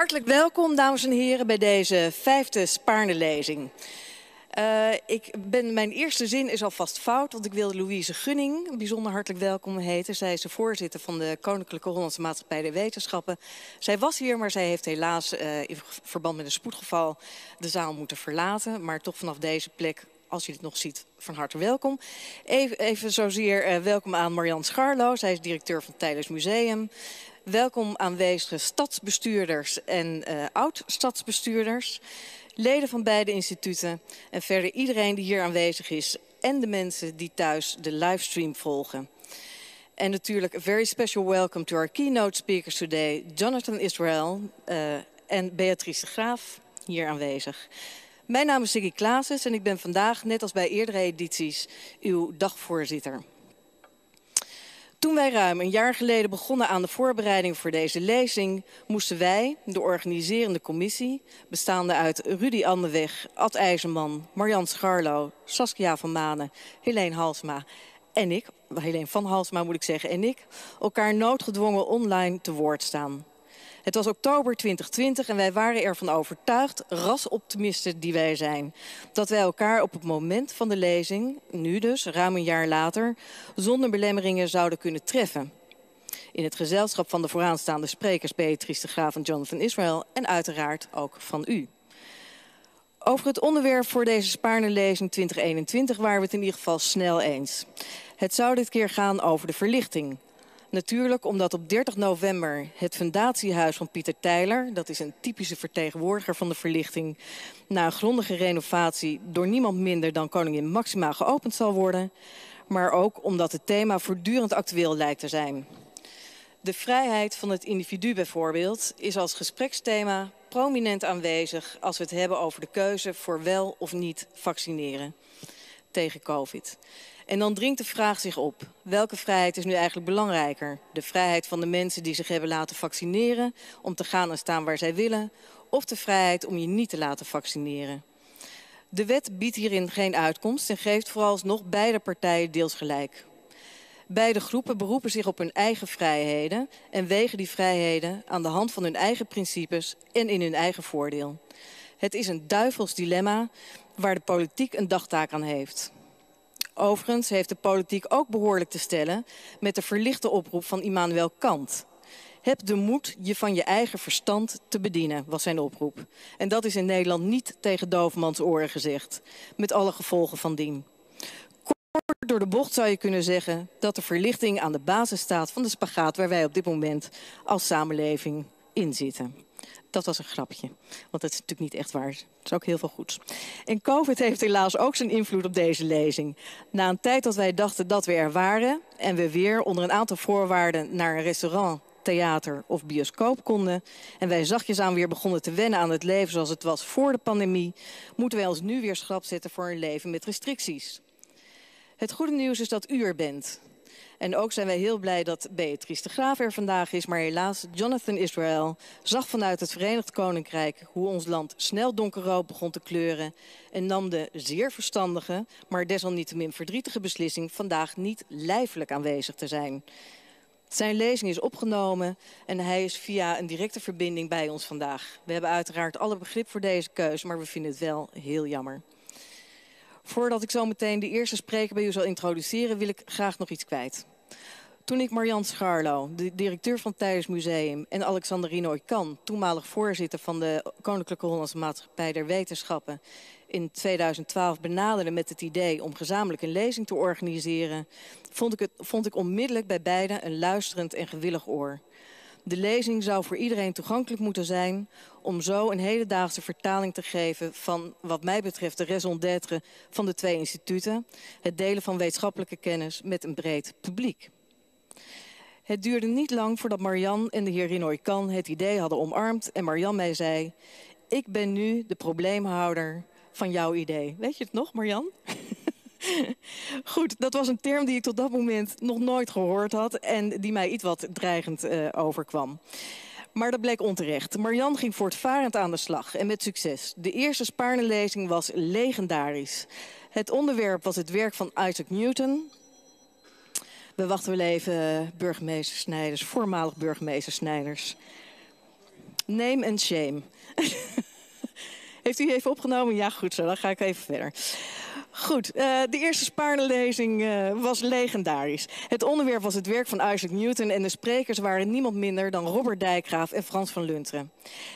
Hartelijk welkom, dames en heren, bij deze vijfde Spaarne-lezing. Uh, ik ben, mijn eerste zin is alvast fout, want ik wil Louise Gunning bijzonder hartelijk welkom heten. Zij is de voorzitter van de Koninklijke Hollandse Maatschappij der Wetenschappen. Zij was hier, maar zij heeft helaas uh, in verband met een spoedgeval de zaal moeten verlaten. Maar toch vanaf deze plek als je het nog ziet, van harte welkom. Even, even zozeer uh, welkom aan Marian Scharlo. Zij is directeur van Tijdens Museum. Welkom aanwezige stadsbestuurders en uh, oud-stadsbestuurders. Leden van beide instituten. En verder iedereen die hier aanwezig is. En de mensen die thuis de livestream volgen. En natuurlijk a very special welcome to our keynote speakers today. Jonathan Israel uh, en Beatrice de Graaf, hier aanwezig. Mijn naam is Siggy Klaases en ik ben vandaag, net als bij eerdere edities, uw dagvoorzitter. Toen wij ruim een jaar geleden begonnen aan de voorbereiding voor deze lezing, moesten wij, de organiserende commissie, bestaande uit Rudy Andeweg, Ad IJzerman, Marjan Scharlo, Saskia van Manen, Helene Halsma en ik, Helene van Halsma moet ik zeggen, en ik, elkaar noodgedwongen online te woord staan. Het was oktober 2020 en wij waren ervan overtuigd, rasoptimisten die wij zijn, dat wij elkaar op het moment van de lezing, nu dus, ruim een jaar later, zonder belemmeringen zouden kunnen treffen. In het gezelschap van de vooraanstaande sprekers Beatrice de Graaf en Jonathan Israel en uiteraard ook van u. Over het onderwerp voor deze Spaarne-lezing 2021 waren we het in ieder geval snel eens. Het zou dit keer gaan over de verlichting, Natuurlijk omdat op 30 november het fundatiehuis van Pieter Tijler... dat is een typische vertegenwoordiger van de verlichting... na een grondige renovatie door niemand minder dan koningin Maxima geopend zal worden. Maar ook omdat het thema voortdurend actueel lijkt te zijn. De vrijheid van het individu bijvoorbeeld is als gespreksthema prominent aanwezig... als we het hebben over de keuze voor wel of niet vaccineren tegen covid. En dan dringt de vraag zich op. Welke vrijheid is nu eigenlijk belangrijker? De vrijheid van de mensen die zich hebben laten vaccineren... om te gaan en staan waar zij willen... of de vrijheid om je niet te laten vaccineren? De wet biedt hierin geen uitkomst... en geeft vooralsnog beide partijen deels gelijk. Beide groepen beroepen zich op hun eigen vrijheden... en wegen die vrijheden aan de hand van hun eigen principes en in hun eigen voordeel. Het is een duivels dilemma waar de politiek een dagtaak aan heeft... Overigens heeft de politiek ook behoorlijk te stellen met de verlichte oproep van Immanuel Kant. Heb de moed je van je eigen verstand te bedienen, was zijn oproep. En dat is in Nederland niet tegen doofmans oren gezegd, met alle gevolgen van dien. Kort door de bocht zou je kunnen zeggen dat de verlichting aan de basis staat van de spagaat waar wij op dit moment als samenleving in zitten. Dat was een grapje, want dat is natuurlijk niet echt waar. Het is ook heel veel goeds. En COVID heeft helaas ook zijn invloed op deze lezing. Na een tijd dat wij dachten dat we er waren... en we weer onder een aantal voorwaarden naar een restaurant, theater of bioscoop konden... en wij zachtjes aan weer begonnen te wennen aan het leven zoals het was voor de pandemie... moeten wij ons nu weer schrap zetten voor een leven met restricties. Het goede nieuws is dat u er bent. En ook zijn wij heel blij dat Beatrice de Graaf er vandaag is. Maar helaas, Jonathan Israel zag vanuit het Verenigd Koninkrijk... hoe ons land snel donkerrood begon te kleuren... en nam de zeer verstandige, maar desalniettemin verdrietige beslissing... vandaag niet lijfelijk aanwezig te zijn. Zijn lezing is opgenomen en hij is via een directe verbinding bij ons vandaag. We hebben uiteraard alle begrip voor deze keuze, maar we vinden het wel heel jammer. Voordat ik zo meteen de eerste spreker bij u zal introduceren, wil ik graag nog iets kwijt. Toen ik Marjan Scharlo, de directeur van het Museum... en Alexander Rinoy Kan, toenmalig voorzitter van de Koninklijke Hollandse Maatschappij der Wetenschappen... in 2012 benaderde met het idee om gezamenlijk een lezing te organiseren... vond ik, het, vond ik onmiddellijk bij beiden een luisterend en gewillig oor. De lezing zou voor iedereen toegankelijk moeten zijn... om zo een hedendaagse vertaling te geven van wat mij betreft de raison d'être van de twee instituten... het delen van wetenschappelijke kennis met een breed publiek. Het duurde niet lang voordat Marian en de heer Rinoy Kan het idee hadden omarmd... en Marian mij zei, ik ben nu de probleemhouder van jouw idee. Weet je het nog, Marian? Goed, dat was een term die ik tot dat moment nog nooit gehoord had... en die mij iets wat dreigend uh, overkwam. Maar dat bleek onterecht. Marian ging voortvarend aan de slag en met succes. De eerste Spaarne-lezing was legendarisch. Het onderwerp was het werk van Isaac Newton... We wachten wel even, burgemeester Snijders, voormalig burgemeester Snijders. Name and shame. Heeft u even opgenomen? Ja, goed zo. Dan ga ik even verder. Goed, uh, de eerste Spaarne-lezing uh, was legendarisch. Het onderwerp was het werk van Isaac Newton en de sprekers waren niemand minder dan Robert Dijkgraaf en Frans van Lunteren.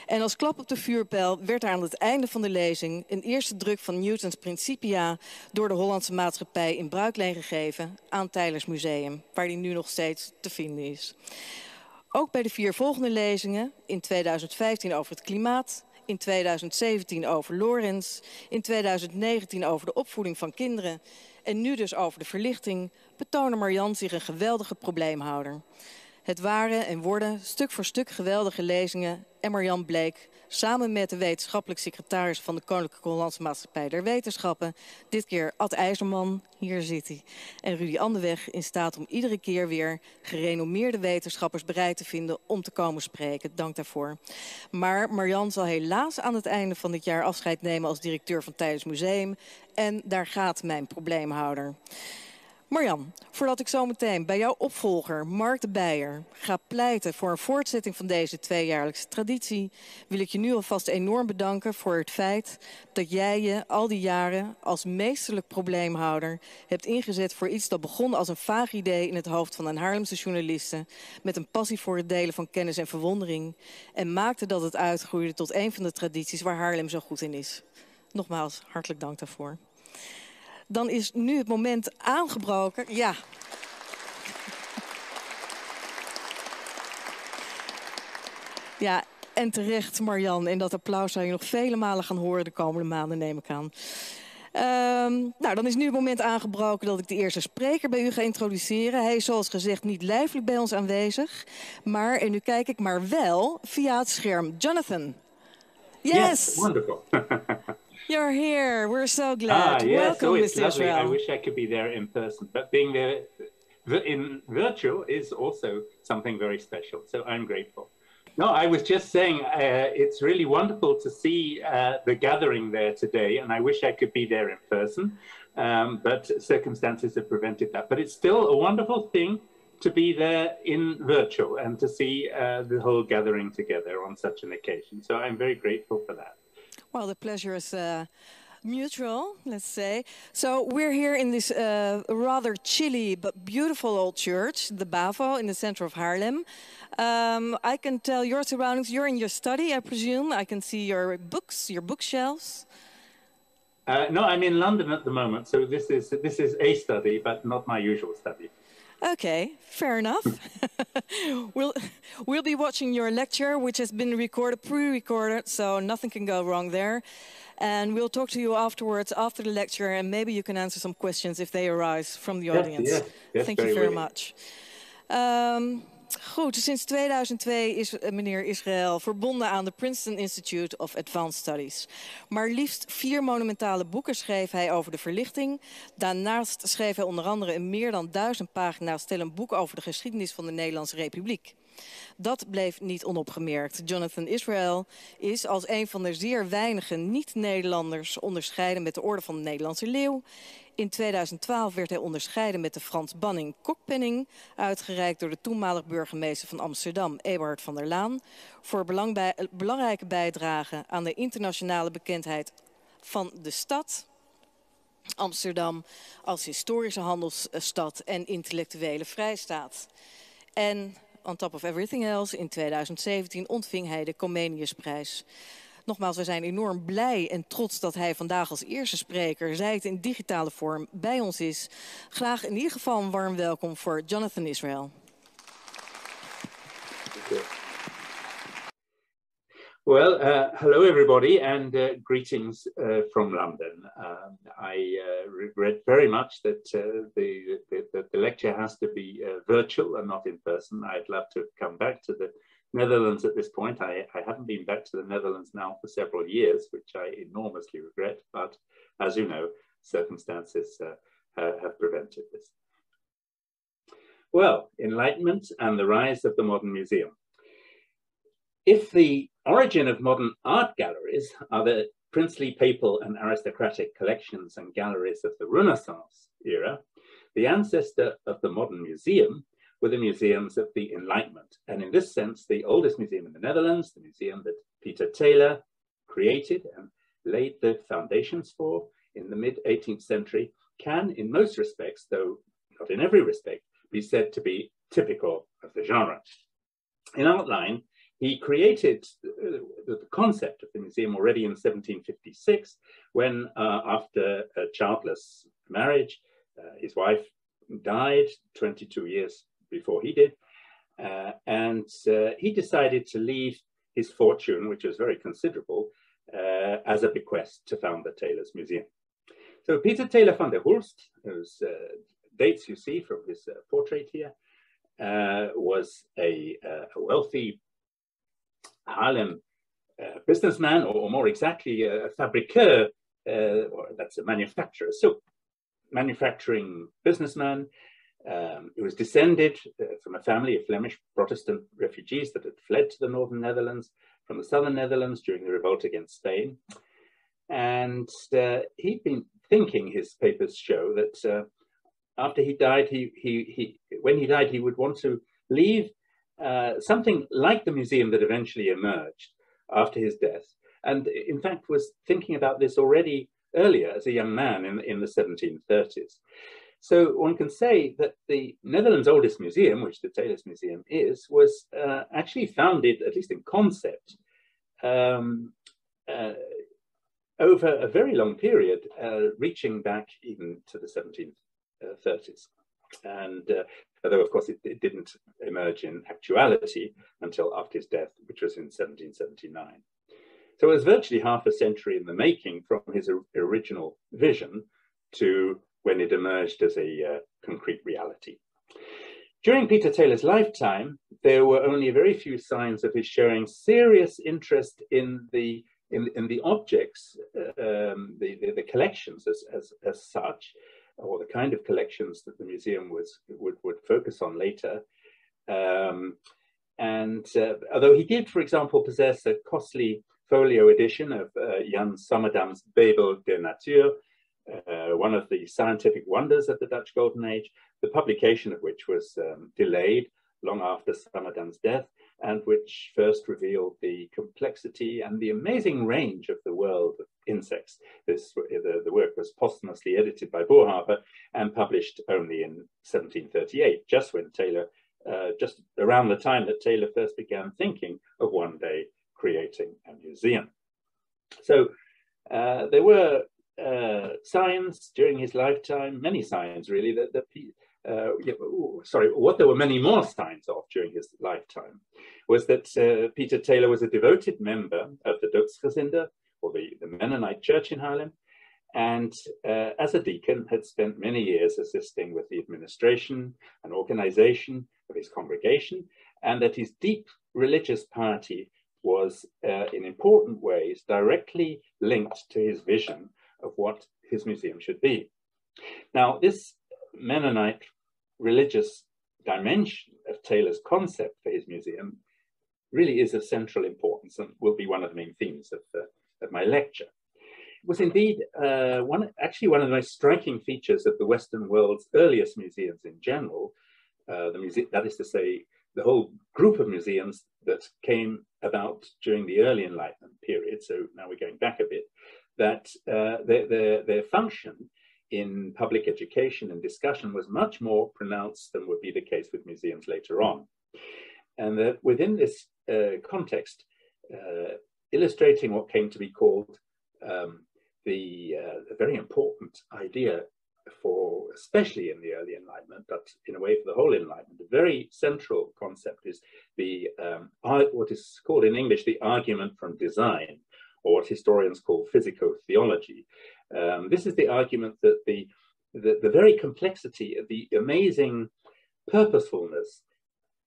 En als klap op de vuurpijl werd er aan het einde van de lezing een eerste druk van Newtons Principia door de Hollandse maatschappij in bruikleen gegeven aan Tylers Museum, waar die nu nog steeds te vinden is. Ook bij de vier volgende lezingen, in 2015 over het klimaat, in 2017 over Lorenz, in 2019 over de opvoeding van kinderen en nu dus over de verlichting, betoonde Marjan zich een geweldige probleemhouder. Het waren en worden stuk voor stuk geweldige lezingen en Marjan bleek samen met de wetenschappelijk secretaris van de Koninklijke Hollandse Maatschappij der Wetenschappen, dit keer Ad IJzerman, hier zit hij, en Rudy Anderweg in staat om iedere keer weer gerenommeerde wetenschappers bereid te vinden om te komen spreken. Dank daarvoor. Maar Marjan zal helaas aan het einde van dit jaar afscheid nemen als directeur van Tijdens Museum en daar gaat mijn probleemhouder. Marjan, voordat ik zo meteen bij jouw opvolger Mark de Beijer ga pleiten voor een voortzetting van deze tweejaarlijkse traditie, wil ik je nu alvast enorm bedanken voor het feit dat jij je al die jaren als meesterlijk probleemhouder hebt ingezet voor iets dat begon als een vaag idee in het hoofd van een Haarlemse journalisten met een passie voor het delen van kennis en verwondering en maakte dat het uitgroeide tot een van de tradities waar Haarlem zo goed in is. Nogmaals, hartelijk dank daarvoor dan is nu het moment aangebroken. Ja. Ja, en terecht Marjan. En dat applaus zou je nog vele malen gaan horen de komende maanden, neem ik aan. Um, nou, dan is nu het moment aangebroken dat ik de eerste spreker bij u ga introduceren. Hij is zoals gezegd niet lijfelijk bij ons aanwezig. Maar, en nu kijk ik maar wel via het scherm. Jonathan. Yes. yes wonderful. You're here. We're so glad. Ah, yes. Welcome, oh, Mr. lovely. Israel. I wish I could be there in person, but being there in virtual is also something very special. So I'm grateful. No, I was just saying uh, it's really wonderful to see uh, the gathering there today, and I wish I could be there in person, um, but circumstances have prevented that. But it's still a wonderful thing to be there in virtual and to see uh, the whole gathering together on such an occasion. So I'm very grateful for that. Well, the pleasure is uh, mutual, let's say. So we're here in this uh, rather chilly but beautiful old church, the Bavo, in the center of Haarlem. Um, I can tell your surroundings. You're in your study, I presume. I can see your books, your bookshelves. Uh, no, I'm in London at the moment, so this is this is a study, but not my usual study. Okay, fair enough. we'll we'll be watching your lecture, which has been recorded, pre-recorded, so nothing can go wrong there. And we'll talk to you afterwards, after the lecture, and maybe you can answer some questions if they arise from the audience. Yes, yes, Thank you very much. Um, Goed, sinds 2002 is eh, meneer Israël verbonden aan de Princeton Institute of Advanced Studies. Maar liefst vier monumentale boeken schreef hij over de verlichting. Daarnaast schreef hij onder andere een meer dan duizend pagina's stellend boek over de geschiedenis van de Nederlandse Republiek. Dat bleef niet onopgemerkt. Jonathan Israel is als een van de zeer weinige niet-Nederlanders onderscheiden met de Orde van de Nederlandse Leeuw. In 2012 werd hij onderscheiden met de Frans Banning Kokpenning, uitgereikt door de toenmalig burgemeester van Amsterdam, Eberhard van der Laan, voor belangrijke bijdrage aan de internationale bekendheid van de stad. Amsterdam als historische handelsstad en intellectuele vrijstaat. En on top of everything else, in 2017 ontving hij de Comeniusprijs. Nogmaals, we zijn enorm blij en trots dat hij vandaag als eerste spreker, zij het in digitale vorm, bij ons is. Graag in ieder geval een warm welkom voor Jonathan Israel. Well, uh, hello everybody, and uh, greetings uh, from London. Um, I uh, regret very much that uh, the, the, the lecture has to be uh, virtual and not in person. I'd love to come back to the Netherlands at this point. I, I haven't been back to the Netherlands now for several years, which I enormously regret. But as you know, circumstances uh, have prevented this. Well, Enlightenment and the rise of the modern museum. If the origin of modern art galleries are the princely, papal, and aristocratic collections and galleries of the Renaissance era, the ancestor of the modern museum were the museums of the Enlightenment. And in this sense, the oldest museum in the Netherlands, the museum that Peter Teyler created and laid the foundations for in the mid 18th century, can, in most respects, though not in every respect, be said to be typical of the genre. In outline, he created uh, the concept of the museum already in 1756, when, uh, after a childless marriage, uh, his wife died 22 years before he did, uh, and uh, he decided to leave his fortune, which was very considerable, uh, as a bequest to found the Teylers Museum. So Peter Teyler van der Hulst, whose dates you see from his portrait here, was a, a wealthy Haarlem uh, businessman, or, or, more exactly, a fabriqueur, uh, or that's a manufacturer, so manufacturing businessman. Um, he was descended uh, from a family of Flemish Protestant refugees that had fled to the northern Netherlands from the southern Netherlands during the revolt against Spain. And uh, he'd been thinking, his papers show, that uh, after he died, he, he, he, when he died, he would want to leave uh, something like the museum that eventually emerged after his death. And in fact, was thinking about this already earlier as a young man in, in the 1730s. So one can say that the Netherlands' oldest museum, which the Teylers Museum is, was uh, actually founded, at least in concept, um, uh, over a very long period, uh, reaching back even to the 1730s. And uh, although, of course, it, it, didn't emerge in actuality until after his death, which was in 1779. So it was virtually half a century in the making from his original vision to when it emerged as a uh, concrete reality. During Peter Teyler's lifetime, there were only very few signs of his showing serious interest in the in, in the objects, um, the, the, the, collections as, as, as such, or the kind of collections that the museum was would, would focus on later. Um, and uh, although he did, for example, possess a costly folio edition of uh, Jan Swammerdam's Bijbel der Natuur, uh, one of the scientific wonders of the Dutch Golden Age, the publication of which was um, delayed long after Swammerdam's death, and which first revealed the complexity and the amazing range of the world of insects. This, the, the work was posthumously edited by Boerhaave and published only in 1738, just when Teyler, uh, just around the time that Teyler first began thinking of one day creating a museum. So uh, there were uh, signs during his lifetime, many signs really, that, that uh, yeah, sorry, what there were many more signs of during his lifetime was that uh, Peter Teyler was a devoted member of the Doopsgezinde, or the, the Mennonite church in Haarlem, and uh, as a deacon had spent many years assisting with the administration and organization of his congregation, and that his deep religious piety was uh, in important ways directly linked to his vision of what his museum should be. Now, this Mennonite religious dimension of Teyler's concept for his museum really is of central importance and will be one of the main themes of, uh, of my lecture. It was indeed uh, one, actually one of the most striking features of the Western world's earliest museums in general, uh, the museum, that is to say, the whole group of museums that came about during the early Enlightenment period, so now we're going back a bit, that uh, their, their, their function in public education and discussion was much more pronounced than would be the case with museums later on. And that within this uh, context, uh, illustrating what came to be called um, the, uh, the very important idea for, especially in the early Enlightenment, but in a way for the whole Enlightenment, the very central concept is the um, what is called in English the argument from design, or what historians call physico-theology. Um, this is the argument that the, the, the very complexity the amazing purposefulness,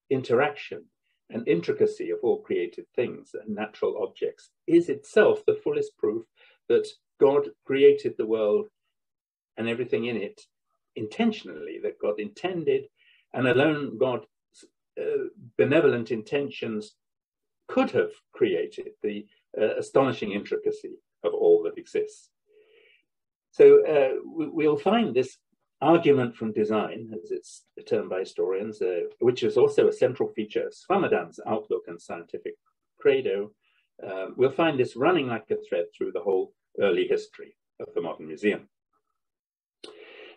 interaction, and intricacy of all created things and natural objects is itself the fullest proof that God created the world and everything in it intentionally, that God intended, and alone God's uh, benevolent intentions could have created the astonishing intricacy of all that exists. So uh, we, will find this argument from design, as it's termed by historians, uh, which is also a central feature of Swammerdam's outlook and scientific credo, um, we'll find this running like a thread through the whole early history of the modern museum.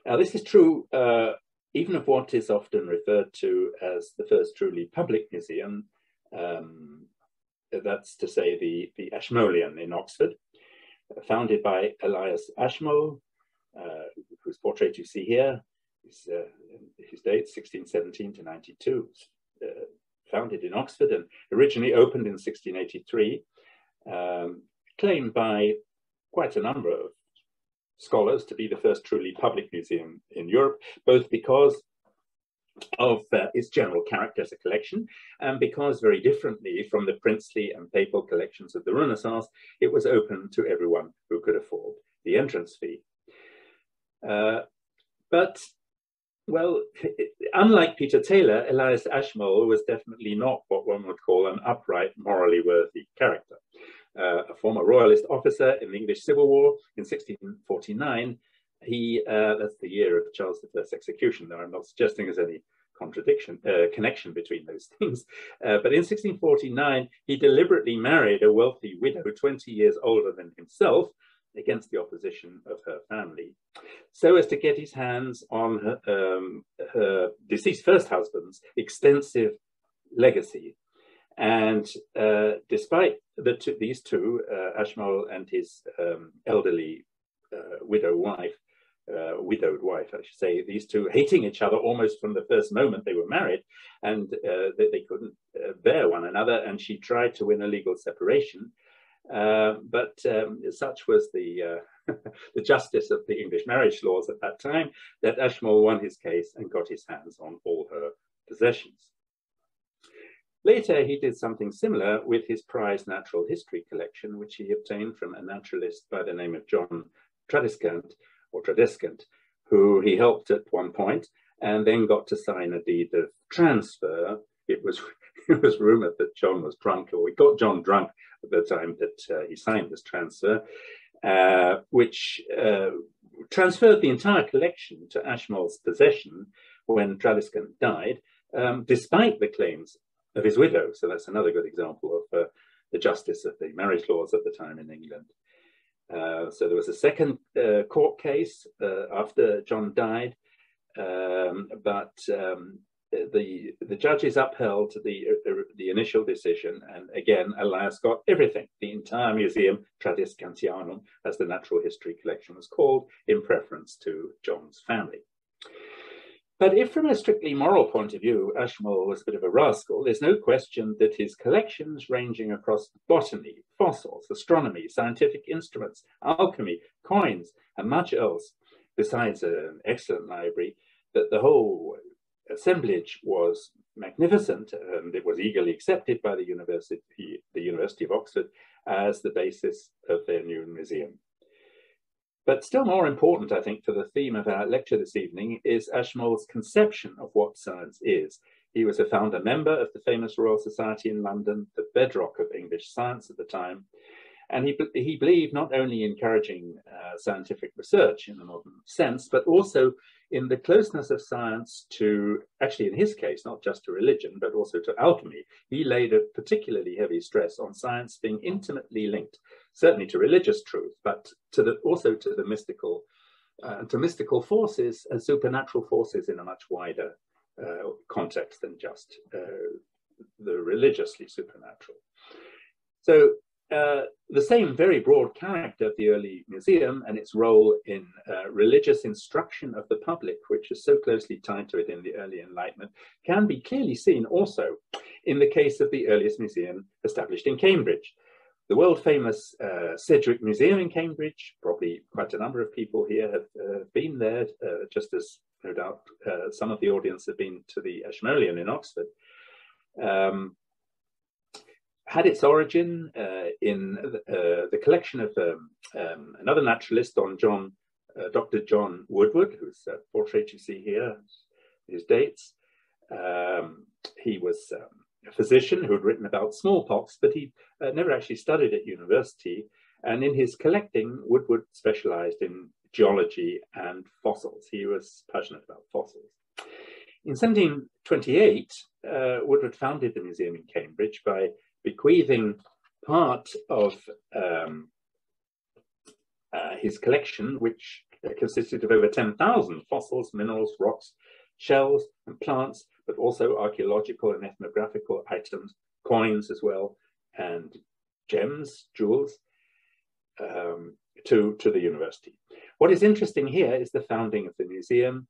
Now, this is true uh, even of what is often referred to as the first truly public museum, um, that's to say the, the Ashmolean in Oxford, founded by Elias Ashmole, uh, whose portrait you see here. His, uh, his date, 1617 to 92, uh, founded in Oxford and originally opened in 1683, um, claimed by quite a number of scholars to be the first truly public museum in Europe, both because of uh, its general character as a collection, and because very differently from the princely and papal collections of the Renaissance, it was open to everyone who could afford the entrance fee. Uh, but, well, unlike Peter Teyler, Elias Ashmole was definitely not what one would call an upright, morally worthy character. Uh, a former royalist officer in the English Civil War in 1649, he, uh, that's the year of Charles I's execution, though I'm not suggesting there's any contradiction, uh, connection between those things. Uh, but in 1649, he deliberately married a wealthy widow 20 years older than himself, against the opposition of her family, so as to get his hands on her, um, her deceased first husband's extensive legacy. And uh, despite the two, these two, uh, Ashmole and his um, elderly uh, widow wife, uh, widowed wife, I should say, these two hating each other almost from the first moment they were married, and uh, they, they, couldn't uh, bear one another. And she tried to win a legal separation, uh, but um, such was the, uh, the justice of the English marriage laws at that time that Ashmole won his case and got his hands on all her possessions. Later, he did something similar with his prized natural history collection, which he obtained from a naturalist by the name of John Tradescant, or Tradescant, who he helped at one point, and then got to sign a deed of transfer. It was it was rumored that John was drunk, or we got John drunk at the time that uh, he signed this transfer, uh, which uh, transferred the entire collection to Ashmole's possession when Tradescant died, um, despite the claims of his widow. So that's another good example of uh, the justice of the marriage laws at the time in England. Uh, so there was a second uh, court case after John died, um, but um, the the judges upheld the the initial decision, and again, Elias got everything, the entire museum, Tradescantianum, as the natural history collection was called, in preference to John's family. But if from a strictly moral point of view, Ashmole was a bit of a rascal, there's no question that his collections ranging across botany, fossils, astronomy, scientific instruments, alchemy, coins, and much else, besides an excellent library, that the whole assemblage was magnificent and it was eagerly accepted by the University, the University of Oxford as the basis of their new museum. But still more important, I think, for the theme of our lecture this evening is Ashmole's conception of what science is. He was a founder member of the famous Royal Society in London, the bedrock of English science at the time, and he, he believed not only in encouraging uh, scientific research in the modern sense, but also in the closeness of science to, actually in his case, not just to religion, but also to alchemy. He laid a particularly heavy stress on science being intimately linked, certainly to religious truth, but to the, also to the mystical, uh, to mystical forces and supernatural forces in a much wider uh, context than just uh, the religiously supernatural. So uh, the same very broad character of the early museum and its role in uh, religious instruction of the public, which is so closely tied to it in the early Enlightenment, can be clearly seen also in the case of the earliest museum established in Cambridge. The world famous uh, Sedgwick Museum in Cambridge, probably quite a number of people here have uh, been there, uh, just as no doubt some of the audience have been to the Ashmolean in Oxford. Um, had its origin uh, in uh, the collection of um, um, another naturalist, on John, uh, Dr. John Woodward, whose uh, portrait you see here, his dates. Um, he was um, physician who had written about smallpox, but he uh, never actually studied at university. And in his collecting, Woodward specialized in geology and fossils. He was passionate about fossils. In 1728, uh, Woodward founded the museum in Cambridge by bequeathing part of um, uh, his collection, which consisted of over 10,000 fossils, minerals, rocks, shells, and plants, but also archaeological and ethnographical items, coins as well, and gems, jewels, um, to, to the university. What is interesting here is the founding of the museum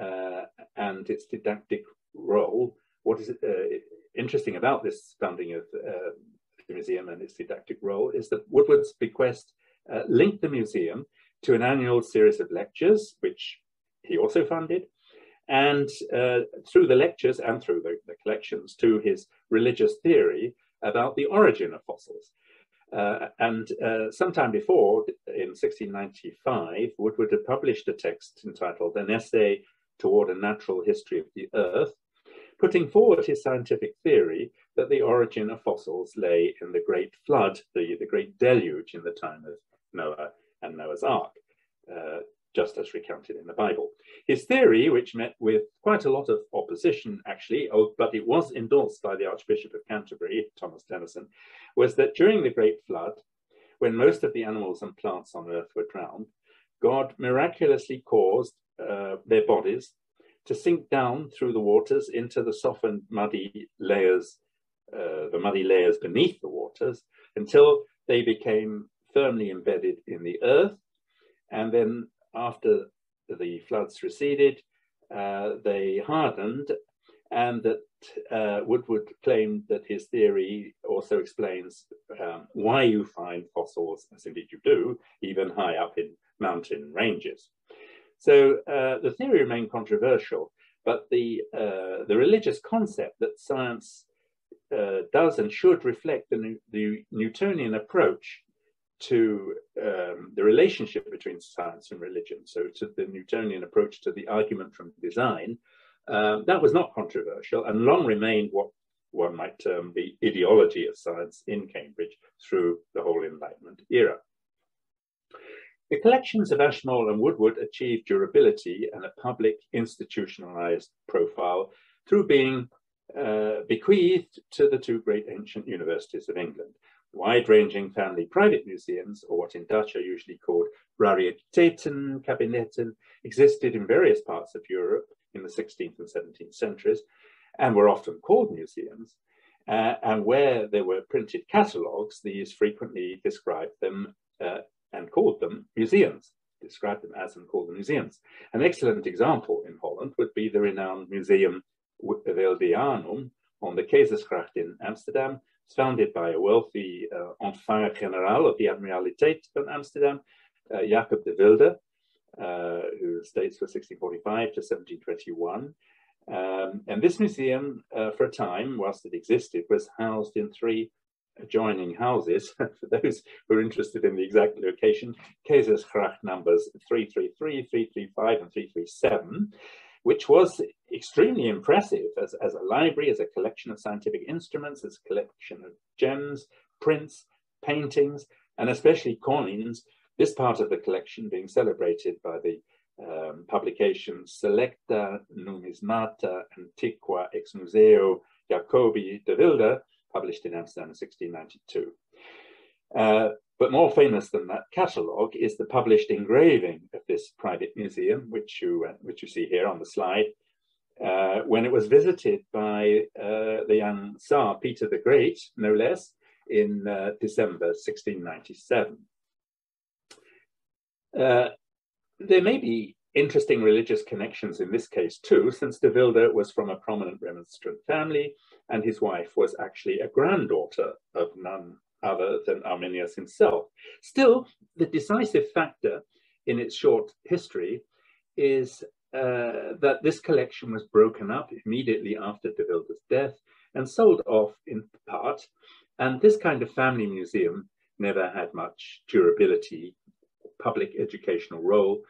uh, and its didactic role. What is uh, interesting about this founding of uh, the museum and its didactic role is that Woodward's bequest uh, linked the museum to an annual series of lectures, which he also funded, and uh, through the lectures and through the, the, collections to his religious theory about the origin of fossils. Uh, and uh, sometime before, in 1695, Woodward had published a text entitled An Essay Toward a Natural History of the Earth, putting forward his scientific theory that the origin of fossils lay in the Great Flood, the, the Great Deluge in the time of Noah and Noah's Ark. Uh, just as recounted in the Bible. His theory, which met with quite a lot of opposition actually, oh, but it was endorsed by the Archbishop of Canterbury, Thomas Tenison, was that during the Great Flood, when most of the animals and plants on earth were drowned, God miraculously caused uh, their bodies to sink down through the waters into the softened muddy layers, uh, the muddy layers beneath the waters, until they became firmly embedded in the earth. And then after the floods receded, uh, they hardened, and that uh, Woodward claimed that his theory also explains um, why you find fossils, as indeed you do, even high up in mountain ranges. So uh, the theory remained controversial, but the, uh, the religious concept that science uh, does and should reflect the, the Newtonian approach to um, the relationship between science and religion, so to the Newtonian approach to the argument from design, um, that was not controversial and long remained what one might term the ideology of science in Cambridge through the whole Enlightenment era. The collections of Ashmole and Woodward achieved durability and a public institutionalized profile through being uh, bequeathed to the two great ancient universities of England, wide-ranging family private museums, or what in Dutch are usually called Rariteitenkabinetten, existed in various parts of Europe in the 16th and 17th centuries, and were often called museums. Uh, and where there were printed catalogues, these frequently described them uh, and called them museums, described them as and called them museums. An excellent example in Holland would be the renowned Museum Wildeanum on the Keizersgracht in Amsterdam, founded by a wealthy uh, ontvanger general of the Admiraliteit van Amsterdam, uh, Jacob de Wilde, uh, who states for 1645 to 1721. Um, and this museum, uh, for a time, whilst it existed, was housed in three adjoining houses. for those who are interested in the exact location, Keizersgracht numbers 333, 335, and 337 which was extremely impressive as, as a library, as a collection of scientific instruments, as a collection of gems, prints, paintings, and especially coins. This part of the collection being celebrated by the um, publication Selecta Numismata Antiqua ex Museo Jacobi de Wilde, published in Amsterdam in 1692. Uh, but more famous than that catalogue is the published engraving of this private museum, which you, uh, which you see here on the slide, uh, when it was visited by uh, the young Tsar Peter the Great, no less, in uh, December 1697. Uh, there may be interesting religious connections in this case too, since de Wilde was from a prominent remonstrant family, and his wife was actually a granddaughter of none other than Arminius himself. Still, the decisive factor in its short history is uh, that this collection was broken up immediately after de Wilde's death and sold off in part. And this kind of family museum never had much durability, public educational role,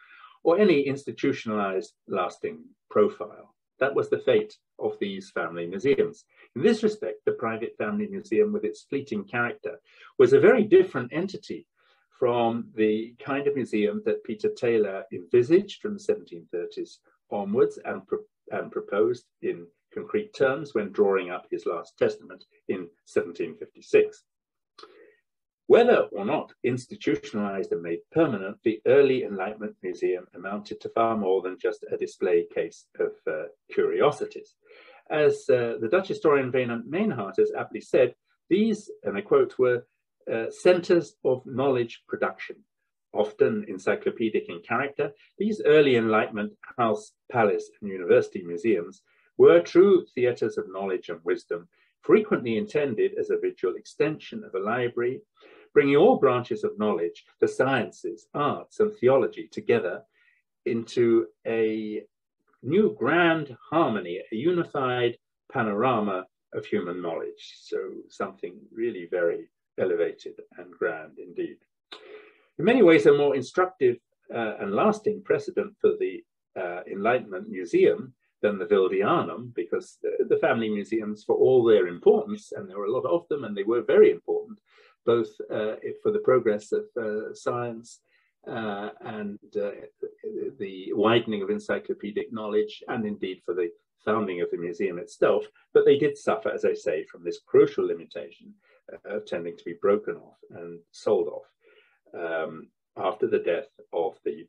or any institutionalized lasting profile. That was the fate of these family museums. In this respect, the private family museum, with its fleeting character, was a very different entity from the kind of museum that Peter Teyler envisaged from the 1730s onwards and, pro and proposed in concrete terms when drawing up his last testament in 1756. Whether or not institutionalized and made permanent, the early Enlightenment Museum amounted to far more than just a display case of uh, curiosities. As uh, the Dutch historian Wijnand Mijnhardt has aptly said, these, and I quote, were uh, centers of knowledge production, often encyclopedic in character. These early Enlightenment house, palace, and university museums were true theaters of knowledge and wisdom, frequently intended as a visual extension of a library, bringing all branches of knowledge, the sciences, arts, and theology together into a new grand harmony, a unified panorama of human knowledge. So something really very elevated and grand indeed. In many ways, a more instructive uh, and lasting precedent for the uh, Enlightenment Museum than the Wildeanum, because the, the, family museums, for all their importance, and there were a lot of them, and they were very important, both uh, for the progress of uh, science uh, and uh, the widening of encyclopedic knowledge, and indeed for the founding of the museum itself, but they did suffer, as I say, from this crucial limitation of tending to be broken off and sold off um, after the death of the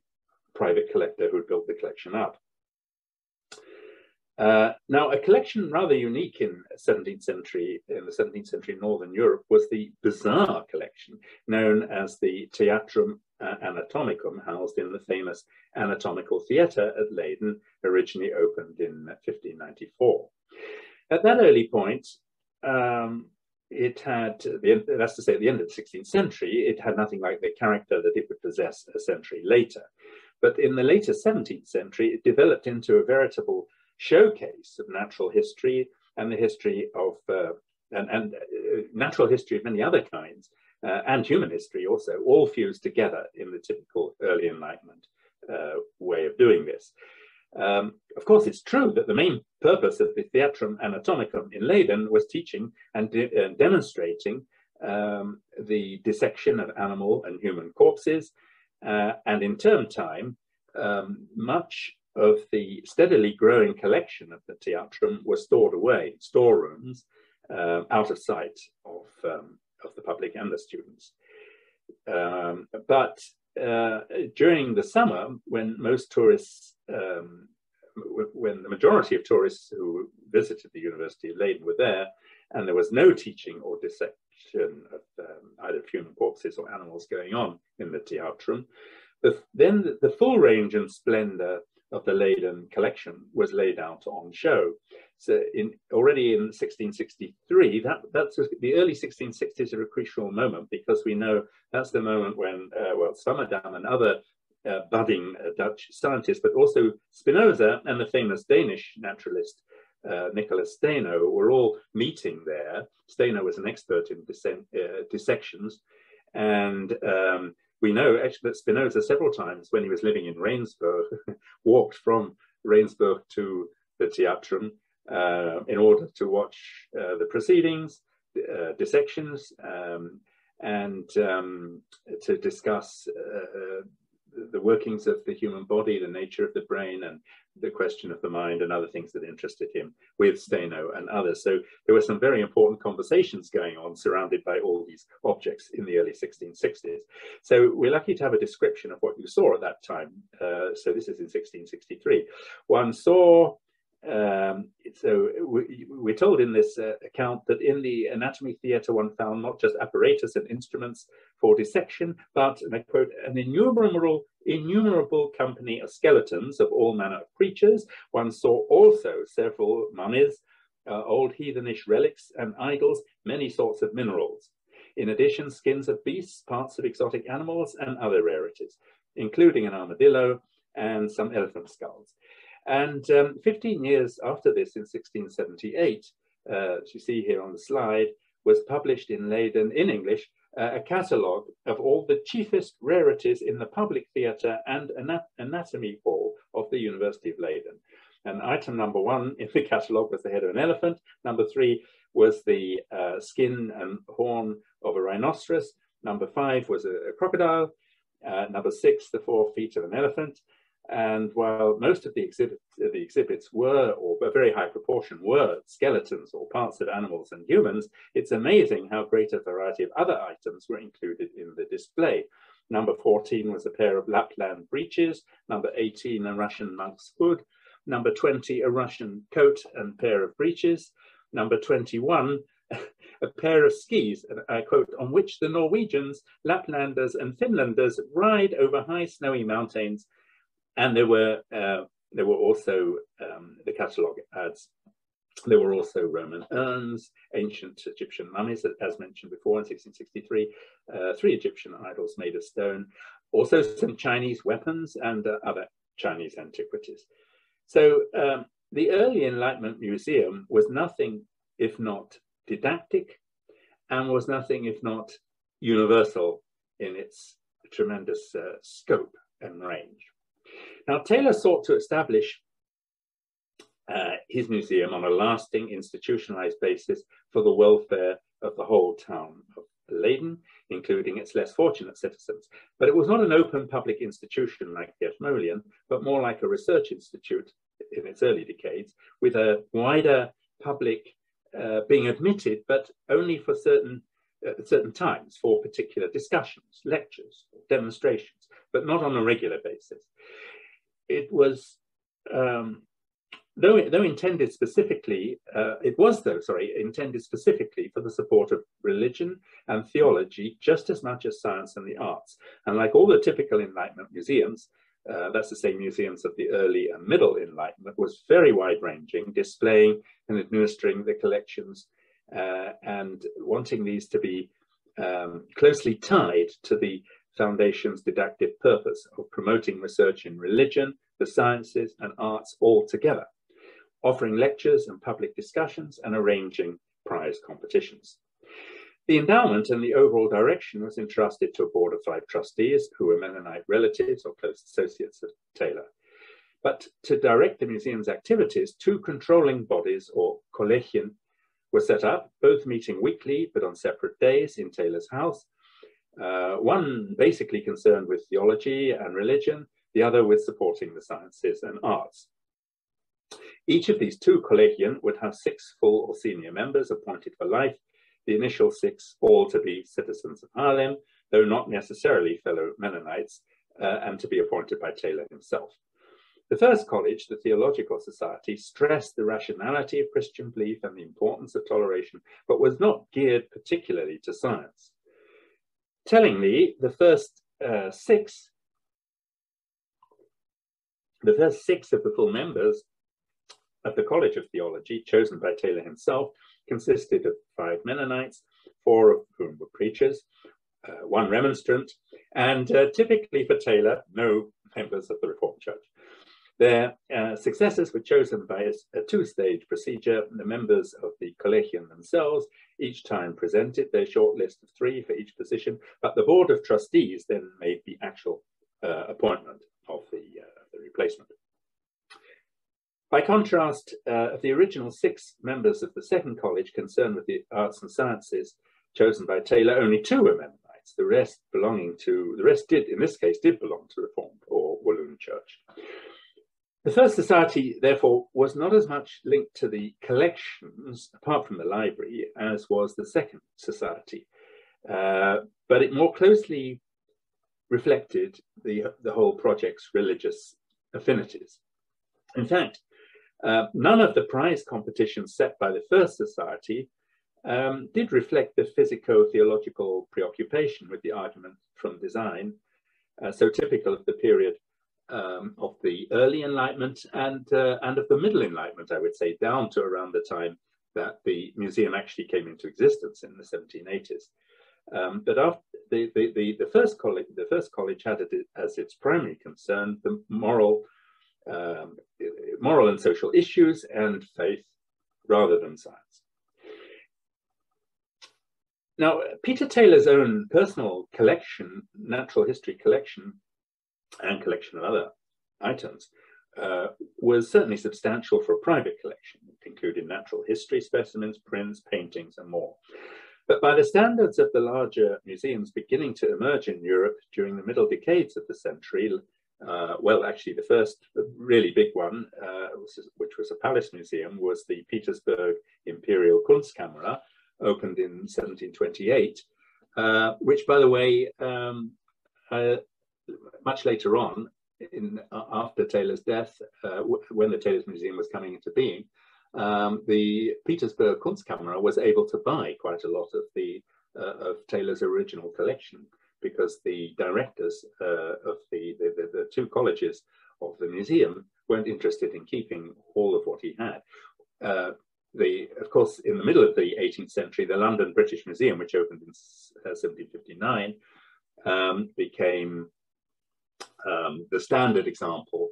private collector who had built the collection up. Uh, now, a collection rather unique in 17th century, in the 17th century Northern Europe, was the bizarre collection known as the Theatrum Anatomicum, housed in the famous Anatomical Theatre at Leyden, originally opened in 1594. At that early point, um, it had, that's to say, at the end of the 16th century, it had nothing like the character that it would possess a century later. But in the later 17th century, it developed into a veritable showcase of natural history and the history of, uh, and, and uh, natural history of many other kinds, uh, and human history also, all fused together in the typical early Enlightenment uh, way of doing this. Um, of course, it's true that the main purpose of the Theatrum Anatomicum in Leyden was teaching and, de uh, demonstrating um, the dissection of animal and human corpses. Uh, and in term time, um, much of the steadily growing collection of the Theatrum was stored away in storerooms uh, out of sight of, um, of the public and the students. Um, but uh, during the summer, when most tourists, um, when the majority of tourists who visited the University of Leiden were there, and there was no teaching or dissection of um, either human corpses or animals going on in the Theatrum, the, then the, the full range and splendor of the Leyden collection was laid out on show. So in already in 1663, that, that's the early 1660s are a crucial moment because we know that's the moment when, uh, well, Swammerdam and other uh, budding uh, Dutch scientists, but also Spinoza and the famous Danish naturalist uh, Nicholas Steno were all meeting there. Steno was an expert in uh, dissections, and um, we know actually that Spinoza several times when he was living in Rijnsburg walked from Rijnsburg to the Theatrum uh, in order to watch uh, the proceedings, uh, dissections, um, and um, to discuss uh, uh, the workings of the human body, the nature of the brain, and the question of the mind and other things that interested him with Steno and others. So there were some very important conversations going on surrounded by all these objects in the early 1660s. So we're lucky to have a description of what you saw at that time. Uh, so this is in 1663. One saw um, so we, we're told in this uh, account that in the anatomy theatre one found not just apparatus and instruments for dissection, but, and I quote, an innumerable, innumerable company of skeletons of all manner of creatures. One saw also several mummies, uh, old heathenish relics and idols, many sorts of minerals. In addition, skins of beasts, parts of exotic animals, and other rarities, including an armadillo and some elephant skulls. And um, 15 years after this, in 1678, uh, as you see here on the slide, was published in Leyden in English uh, a catalogue of all the chiefest rarities in the public theatre and anat anatomy hall of the University of Leyden. And item number one in the catalogue was the head of an elephant. Number three was the uh, skin and horn of a rhinoceros. Number five was a, a crocodile. Uh, number six, the four feet of an elephant. And while most of the, exhibit, the exhibits were, or a very high proportion were, skeletons or parts of animals and humans, it's amazing how great a variety of other items were included in the display. Number 14 was a pair of Lapland breeches. Number 18, a Russian monk's hood. Number 20, a Russian coat and pair of breeches. Number 21, a pair of skis, and I quote, on which the Norwegians, Laplanders, and Finlanders ride over high snowy mountains. And there were uh, there were also um, the catalogue adds. There were also Roman urns, ancient Egyptian mummies, as mentioned before in 1663, uh, three Egyptian idols made of stone, also some Chinese weapons and uh, other Chinese antiquities. So um, the early Enlightenment Museum was nothing if not didactic and was nothing if not universal in its tremendous uh, scope and range. Now, Teyler sought to establish uh, his museum on a lasting institutionalized basis for the welfare of the whole town of Leiden, including its less fortunate citizens. But it was not an open public institution like the Ashmolean, but more like a research institute in its early decades, with a wider public uh, being admitted, but only for certain uh, certain times for particular discussions, lectures, demonstrations, but not on a regular basis. It was, um, though, though intended specifically, uh, it was though, sorry, intended specifically for the support of religion and theology just as much as science and the arts. And like all the typical Enlightenment museums, uh, that's to say museums of the early and middle Enlightenment, was very wide-ranging, displaying and administering the collections uh, and wanting these to be um, closely tied to the Foundation's didactic purpose of promoting research in religion, the sciences and arts all together, offering lectures and public discussions and arranging prize competitions. The endowment and the overall direction was entrusted to a board of five trustees who were Mennonite relatives or close associates of Teyler. But to direct the museum's activities, two controlling bodies or collegien were set up, both meeting weekly but on separate days in Teyler's house. Uh, one basically concerned with theology and religion, the other with supporting the sciences and arts. Each of these two collegien would have six full or senior members appointed for life the initial six all to be citizens of Haarlem, though not necessarily fellow Mennonites, uh, and to be appointed by Teyler himself. The first college, the Theological Society, stressed the rationality of Christian belief and the importance of toleration, but was not geared particularly to science. Tellingly, the first uh, six, the first six of the full members of the College of Theology, chosen by Teyler himself, consisted of five Mennonites, four of whom were preachers, uh, one remonstrant, and uh, typically for Teyler, no members of the Reformed Church. Their uh, successors were chosen by a, a two-stage procedure. The members of the collegium themselves each time presented their short list of three for each position, but the board of trustees then made the actual uh, appointment of the, uh, the replacement. By contrast, uh, the original six members of the second college concerned with the arts and sciences chosen by Teyler, only two were Mennonites. The rest belonging to, the rest did, in this case, did belong to Reformed or Walloon Church. The First Society, therefore, was not as much linked to the collections, apart from the library, as was the Second Society, uh, but it more closely reflected the, the whole project's religious affinities. In fact, uh, none of the prize competitions set by the First Society um, did reflect the physico-theological preoccupation with the argument from design, uh, so typical of the period um, of the early Enlightenment and, uh, and of the Middle Enlightenment, I would say, down to around the time that the museum actually came into existence in the 1780s. Um, but after the, the, the, the, first college, the first college had it as its primary concern the moral um, moral and social issues and faith rather than science. Now, Peter Teyler's own personal collection, natural history collection, and collection of other items, uh, was certainly substantial for a private collection. It included natural history specimens, prints, paintings, and more. But by the standards of the larger museums beginning to emerge in Europe during the middle decades of the century, uh, well, actually, the first really big one, uh, which was a palace museum, was the Petersburg Imperial Kunstkamera, opened in 1728, uh, which, by the way, um, uh, much later on, in, uh, after Teyler's death, uh, when the Teyler's Museum was coming into being, um, the Petersburg Kunstkamera was able to buy quite a lot of the of Teyler's original collection because the directors uh, of the, the, the, the, two colleges of the museum weren't interested in keeping all of what he had. Uh, the, of course, in the middle of the 18th century, the London British Museum, which opened in uh, 1759, um, became um, the standard example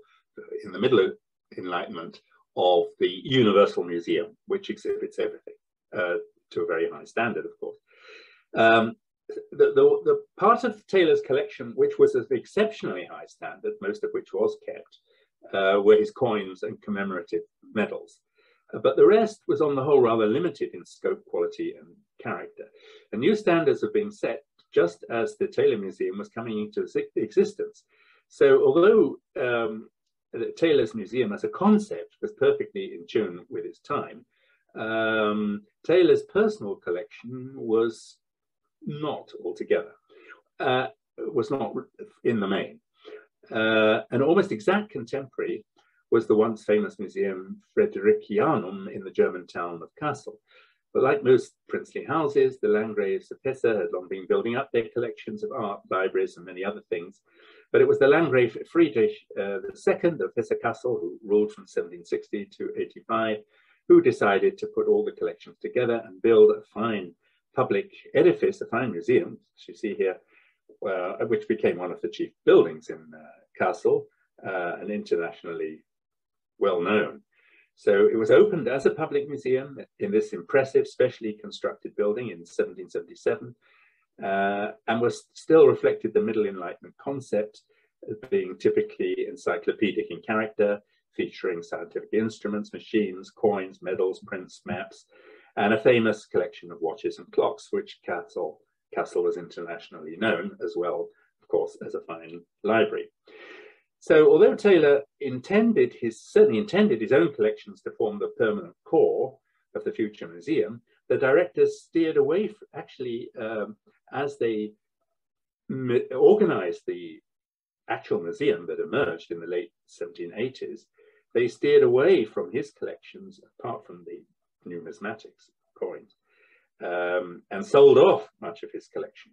in the middle of Enlightenment of the Universal Museum, which exhibits everything uh, to a very high standard, of course. Um, the, the, the, part of Teyler's collection, which was of exceptionally high standard, most of which was kept, uh, were his coins and commemorative medals. But the rest was on the whole rather limited in scope, quality, and character. And new standards have been set just as the Teyler Museum was coming into existence. So although um, Teyler's museum as a concept was perfectly in tune with its time, um, Teyler's personal collection was not altogether, uh, was not in the main. Uh, an almost exact contemporary was the once famous museum Fridericianum in the German town of Kassel. But like most princely houses, the Landgraves of Hesse had long been building up their collections of art, libraries, and many other things. But it was the Landgrave Friedrich uh, II of Hesse-Kassel, who ruled from 1760 to 85, who decided to put all the collections together and build a fine public edifice, a fine museum, as you see here, uh, which became one of the chief buildings in uh, Kassel uh, and internationally well known. So it was opened as a public museum in this impressive, specially constructed building in 1777 uh, and was still reflected the Middle Enlightenment concept as being typically encyclopedic in character, featuring scientific instruments, machines, coins, medals, prints, maps, and a famous collection of watches and clocks, which Castle, Kassel was internationally known as well, of course, as a fine library. So although Teyler intended his, certainly intended his own collections to form the permanent core of the future museum, the directors steered away, from, actually, um, as they organized the actual museum that emerged in the late 1780s, they steered away from his collections, apart from the numismatics, coins, um, and sold off much of his collection.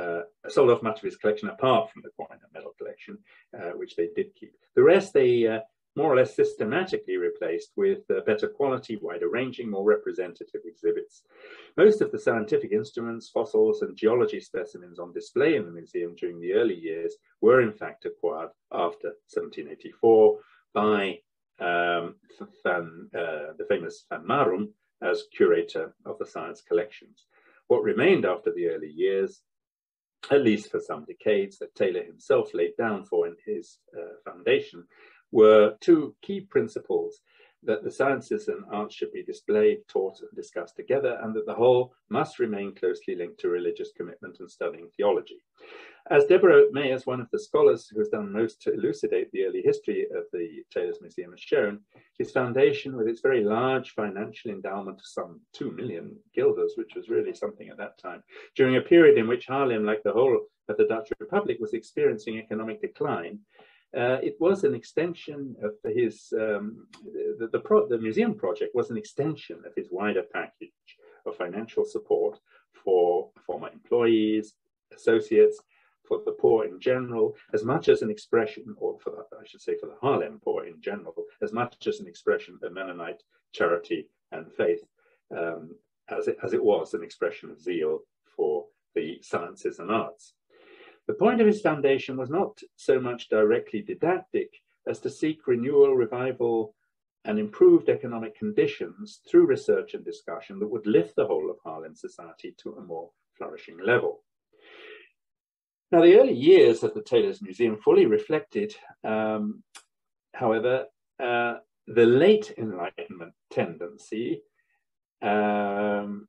Uh, sold off much of his collection apart from the coin and medal collection, uh, which they did keep. The rest they uh, more or less systematically replaced with uh, better quality, wider ranging, more representative exhibits. Most of the scientific instruments, fossils, and geology specimens on display in the museum during the early years were in fact acquired after 1784 by um, Van, uh, the famous Van Marum as curator of the science collections. What remained after the early years, at least for some decades, that Teyler himself laid down for in his uh, foundation, were two key principles that the sciences and arts should be displayed, taught, and discussed together, and that the whole must remain closely linked to religious commitment and studying theology. As Deborah May, Meijers, one of the scholars who has done most to elucidate the early history of the Teyler's Museum, has shown, his foundation, with its very large financial endowment of some 2 million guilders, which was really something at that time, during a period in which Haarlem, like the whole of the Dutch Republic, was experiencing economic decline, uh, it was an extension of his, um, the, the, the, museum project was an extension of his wider package of financial support for former employees, associates, for the poor in general, as much as an expression, or for the, I should say for the Haarlem poor in general, as much as an expression of Mennonite charity and faith, um, as, it, as it was an expression of zeal for the sciences and arts. The point of his foundation was not so much directly didactic as to seek renewal, revival, and improved economic conditions through research and discussion that would lift the whole of Haarlem society to a more flourishing level. Now, the early years of the Teyler's Museum fully reflected, um, however, uh, the late Enlightenment tendency um,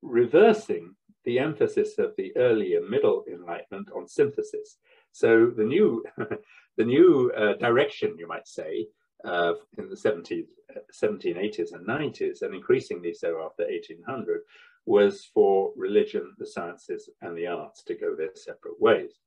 reversing the emphasis of the early and middle Enlightenment on synthesis. So the new, the new uh, direction, you might say, uh, in the 70s, 1780s and 90s, and increasingly so after 1800, was for religion, the sciences, and the arts to go their separate ways.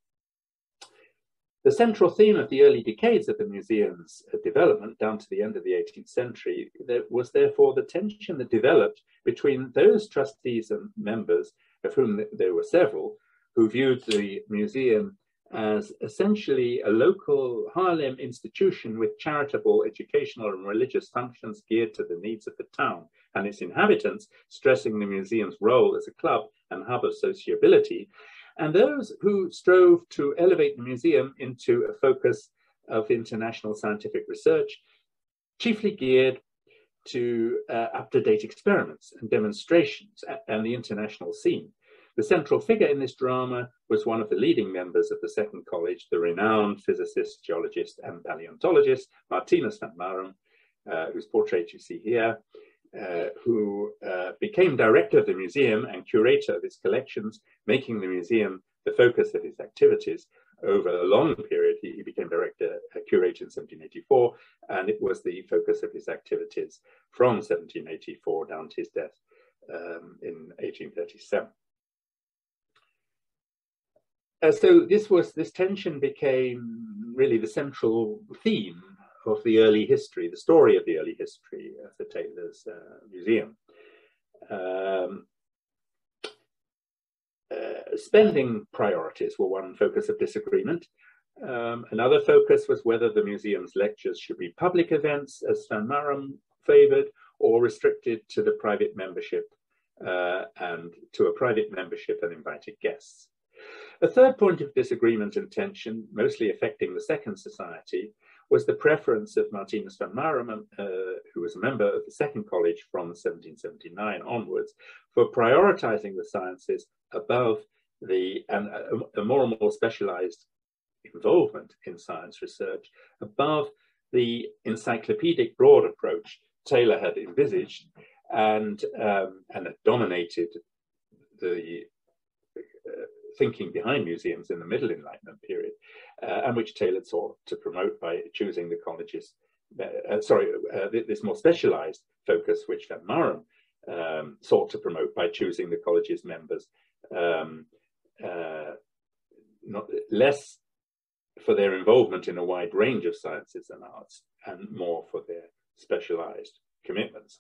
The central theme of the early decades of the museum's uh, development down to the end of the 18th century was therefore the tension that developed between those trustees and members, of whom there were several, who viewed the museum as essentially a local Haarlem institution with charitable, educational, and religious functions geared to the needs of the town and its inhabitants, stressing the museum's role as a club and hub of sociability, and those who strove to elevate the museum into a focus of international scientific research, chiefly geared to uh, up-to-date experiments and demonstrations and the international scene. The central figure in this drama was one of the leading members of the Second College, the renowned physicist, geologist, and paleontologist, Martinus van Marum, uh, whose portrait you see here, uh, who uh, became director of the museum and curator of its collections, making the museum the focus of his activities over a long period. He, he became director, uh, curator in 1784, and it was the focus of his activities from 1784 down to his death um, in 1837. Uh, so this was this tension became really the central theme of the early history, the story of the early history of the Teyler's uh, Museum. Um, uh, spending priorities were one focus of disagreement. Um, another focus was whether the museum's lectures should be public events, as Van Marum favored, or restricted to the private membership uh, and to a private membership and invited guests. A third point of disagreement and tension, mostly affecting the Second Society, was the preference of Martinus van Marum, uh, who was a member of the Second College from 1779 onwards, for prioritizing the sciences above the and a, a more and more specialized involvement in science research above the encyclopedic broad approach Teyler had envisaged and um, and dominated the uh, thinking behind museums in the Middle Enlightenment period, uh, and which Teyler sought to promote by choosing the colleges, uh, uh sorry, uh, this more specialized focus, which Van Marum um, sought to promote by choosing the college's members um, uh, not less for their involvement in a wide range of sciences and arts and more for their specialized commitments.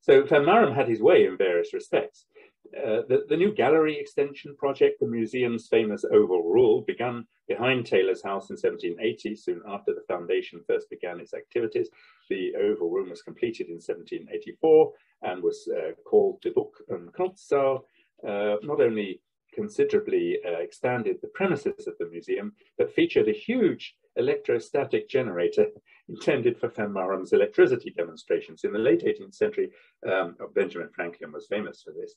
So Van Marum had his way in various respects. Uh, the, the, new gallery extension project, the museum's famous Oval Room, began behind Teyler's house in 1780, soon after the foundation first began its activities. The Oval Room was completed in 1784 and was uh, called the Book and Knopfsaal, uh, not only considerably uh, expanded the premises of the museum, but featured a huge electrostatic generator intended for Van Marum's electricity demonstrations. In the late 18th century, um, Benjamin Franklin was famous for this.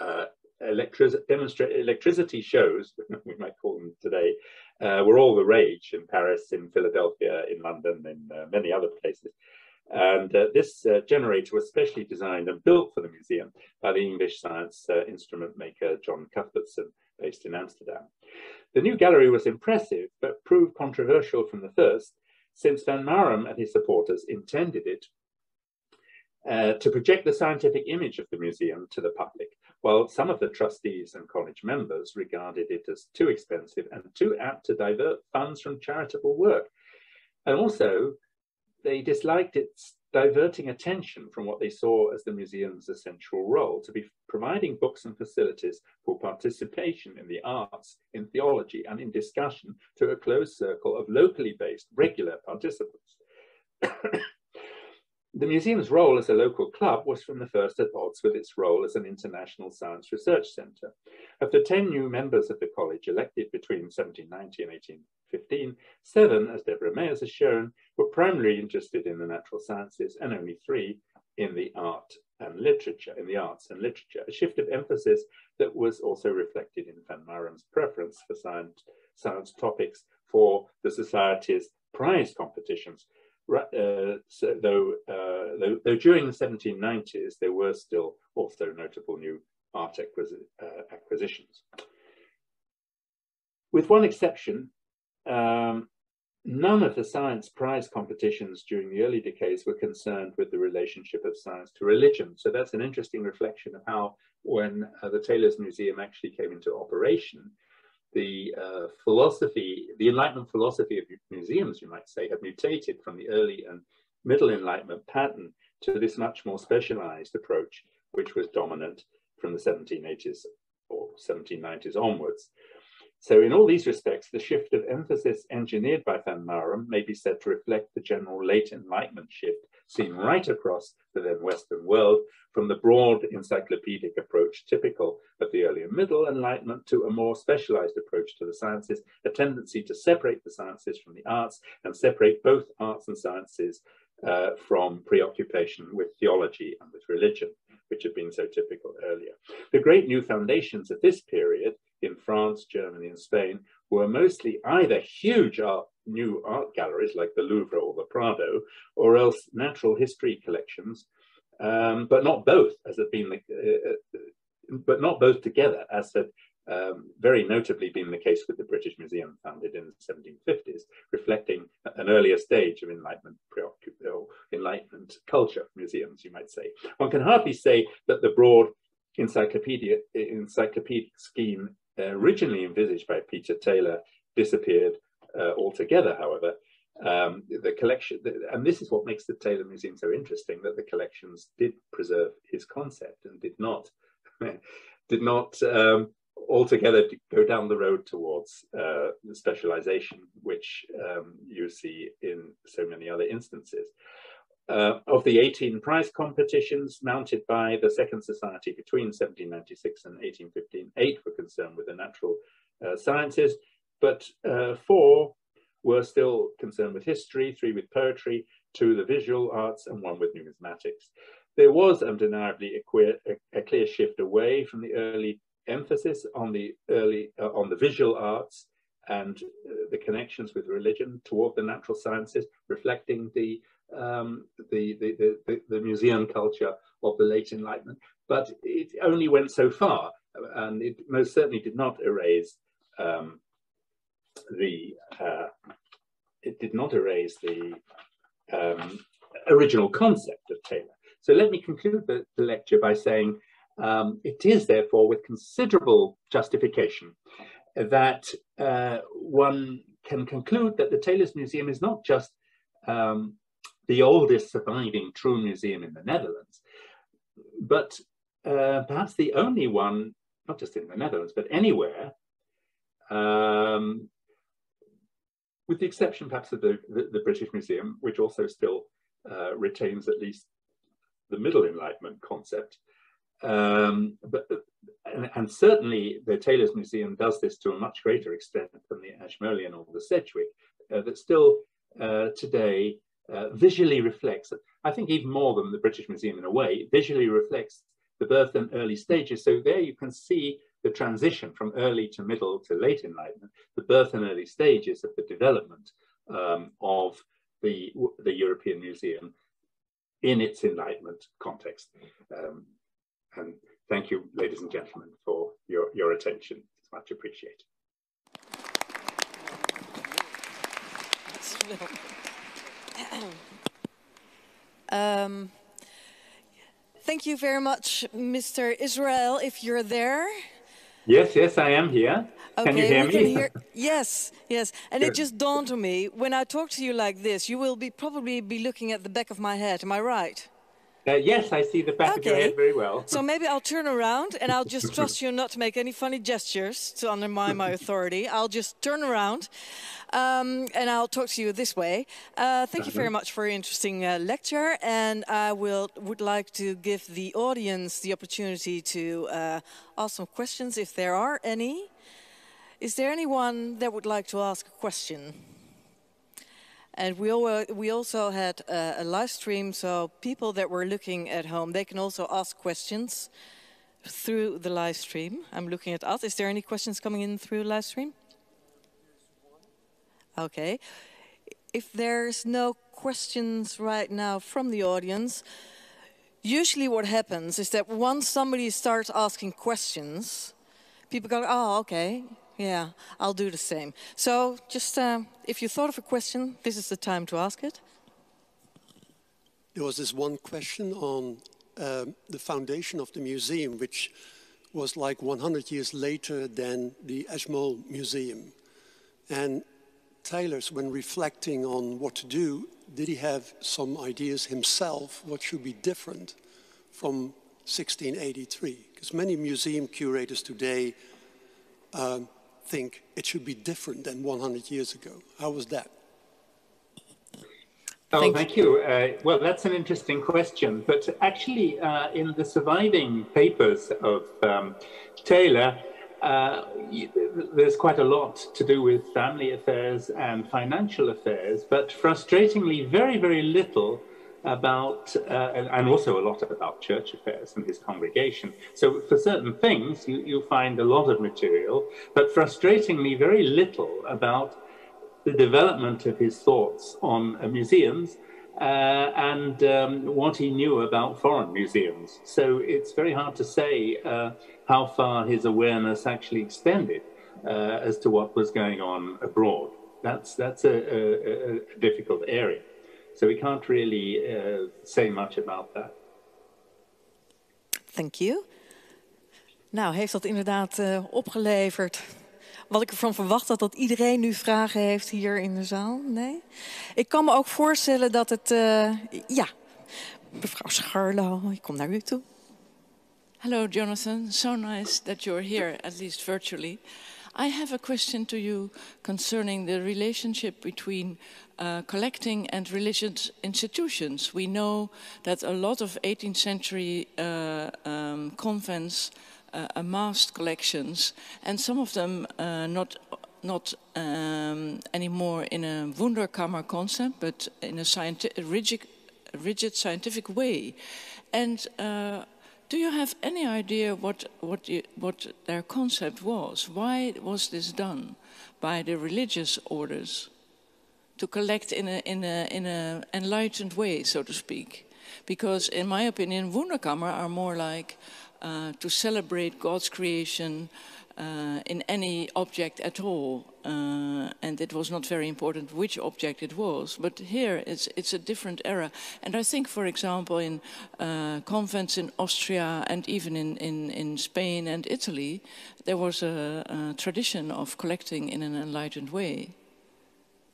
Uh, electricity shows, we might call them today, uh, were all the rage in Paris, in Philadelphia, in London, in uh, many other places. And uh, this uh, generator was specially designed and built for the museum by the English science uh, instrument maker John Cuthbertson, based in Amsterdam. The new gallery was impressive, but proved controversial from the first, since Van Marum and his supporters intended it uh, to project the scientific image of the museum to the public, while some of the trustees and college members regarded it as too expensive and too apt to divert funds from charitable work. And also, they disliked its diverting attention from what they saw as the museum's essential role to be providing books and facilities for participation in the arts, in theology, and in discussion to a closed circle of locally based regular participants. The museum's role as a local club was from the first at odds with its role as an international science research centre. Of the 10 new members of the college elected between 1790 and 1815, seven, as Deborah Meijers has shown, were primarily interested in the natural sciences and only three in the art and literature, in the arts and literature, a shift of emphasis that was also reflected in Van Marum's preference for science, science topics for the Society's prize competitions, uh, so though, uh, though, though, during the 1790s, there were still also notable new art acquisi uh, acquisitions. With one exception, um, none of the science prize competitions during the early decades were concerned with the relationship of science to religion. So that's an interesting reflection of how, when uh, the Teyler's Museum actually came into operation, the uh, philosophy, the Enlightenment philosophy of museums, you might say, had mutated from the early and middle Enlightenment pattern to this much more specialized approach, which was dominant from the 1780s or 1790s onwards. So in all these respects, the shift of emphasis engineered by Van Marum may be said to reflect the general late Enlightenment shift seen right across the then Western world, from the broad encyclopedic approach typical of the early and middle Enlightenment to a more specialized approach to the sciences, a tendency to separate the sciences from the arts and separate both arts and sciences uh, from preoccupation with theology and with religion, which had been so typical earlier. The great new foundations of this period in France, Germany, and Spain were mostly either huge art, new art galleries like the Louvre or the Prado, or else natural history collections, um, but not both, as had been the, uh, uh, but not both together, as had um, very notably been the case with the British Museum, founded in the 1750s, reflecting an earlier stage of Enlightenment, Enlightenment culture museums, you might say. One can hardly say that the broad encyclopedia, encyclopedic scheme originally envisaged by Peter Teyler disappeared uh, altogether, however. Um, the collection, and this is what makes the Teyler Museum so interesting, that the collections did preserve his concept and did not, did not um, altogether go down the road towards uh, specialization, which um, you see in so many other instances. Uh, of the 18 prize competitions mounted by the Second Society between 1796 and 1815, eight were concerned with the natural uh, sciences, but uh, four were still concerned with history, three with poetry, two the visual arts, and one with numismatics. There was undeniably a, queer, a, a clear shift away from the early emphasis on the early uh, on the visual arts and uh, the connections with religion toward the natural sciences, reflecting the um, the, the, the, the, museum culture of the late Enlightenment, but it only went so far, and it most certainly did not erase um, the uh, it did not erase the um, original concept of Teyler. So let me conclude the, the lecture by saying um, it is therefore with considerable justification that uh, one can conclude that the Teyler's Museum is not just um, the oldest surviving true museum in the Netherlands, but uh, perhaps the only one, not just in the Netherlands, but anywhere, um, with the exception perhaps of the, the, the British Museum, which also still uh, retains at least the Middle Enlightenment concept. Um, but and, and, certainly the Teyler's Museum does this to a much greater extent than the Ashmolean or the Sedgwick, uh, that still uh, today uh, visually reflects, I think even more than the British Museum in a way, visually reflects the birth and early stages. So there you can see the transition from early to middle to late Enlightenment, the birth and early stages of the development um, of the, the European Museum in its Enlightenment context. Um, and thank you, ladies and gentlemen, for your, your attention. It's much appreciated. um, thank you very much, Mr. Israel, if you're there. Yes, yes, I am here. Okay, can you hear me? Hear, yes, yes. And Good. it just dawned on me, when I talk to you like this, you will be probably be looking at the back of my head. Am I right? Uh, yes, I see the back okay. of your head very well. so maybe I'll turn around and I'll just trust you not to make any funny gestures to undermine my authority. I'll just turn around um, and I'll talk to you this way. Uh, thank you very uh-huh. much for your interesting uh, lecture. And I will would like to give the audience the opportunity to uh, ask some questions if there are any. Is there anyone that would like to ask a question? And we, all, we also had a, a, live stream, so people that were looking at home, they can also ask questions through the live stream. I'm looking at us. Is there any questions coming in through live stream? Okay. If there's no questions right now from the audience, usually what happens is that once somebody starts asking questions, people go, oh, okay, yeah, I'll do the same. So just uh, if you thought of a question, this is the time to ask it. There was this one question on um, the foundation of the museum, which was like 100 years later than the Ashmole Museum. And Teylers, when reflecting on what to do, did he have some ideas himself what should be different from 1683? Because many museum curators today um, think it should be different than 100 years ago. How was that? Oh, thank, thank you. Uh, well, that's an interesting question. But actually, uh, in the surviving papers of um, Teyler, uh, there's quite a lot to do with family affairs and financial affairs, but frustratingly, very, very little about, uh, and also a lot about church affairs and his congregation. So, for certain things, you, you find a lot of material, but frustratingly, very little about the development of his thoughts on uh, museums uh, and um, what he knew about foreign museums. So it's very hard to say uh, how far his awareness actually extended uh, as to what was going on abroad. That's, that's a, a, a difficult area. So we can't really uh, say much about that. Thank you. Nou, heeft dat inderdaad uh, opgeleverd wat ik ervan verwacht had dat iedereen nu vragen heeft hier in de zaal? Nee? Ik kan me ook voorstellen dat het... Uh, ja, mevrouw Scharlo, ik kom naar u toe. Hello, Jonathan. So nice that you're here, at least virtually. I have a question to you concerning the relationship between uh, collecting and religious institutions. We know that a lot of 18th century uh, um, convents uh, amassed collections, and some of them uh, not not um, anymore in a Wunderkammer concept, but in a rigid, rigid scientific way. And uh, do you have any idea what what you, what their concept was? Why was this done by the religious orders to collect in a in a in a enlightened way, so to speak? Because in my opinion, Wunderkammer are more like uh, to celebrate God's creation uh, in any object at all. Uh, and it was not very important which object it was. But here it's, it's a different era. And I think, for example, in uh, convents in Austria and even in, in, in Spain and Italy, there was a, a tradition of collecting in an enlightened way.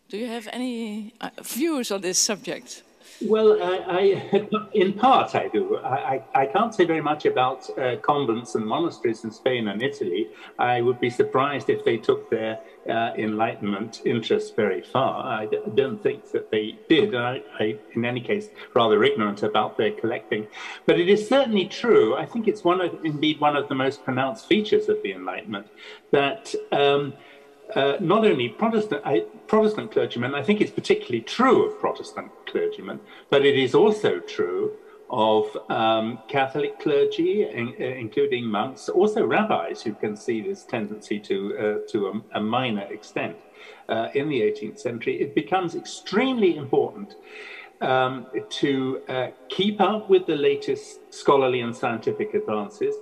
Do you have any uh, views on this subject? Well, I, I, in part I do. I, I, can't say very much about uh, convents and monasteries in Spain and Italy. I would be surprised if they took their uh, Enlightenment interests very far. I don't think that they did. I, I, in any case, rather ignorant about their collecting. But it is certainly true. I think it's one of, indeed, one of the most pronounced features of the Enlightenment that. Um, uh, not only Protestant, I, Protestant clergymen, I think it's particularly true of Protestant clergymen, but it is also true of um, Catholic clergy, in, uh, including monks, also rabbis who can see this tendency to, uh, to a, a, minor extent uh, in the 18th century. It becomes extremely important um, to uh, keep up with the latest scholarly and scientific advances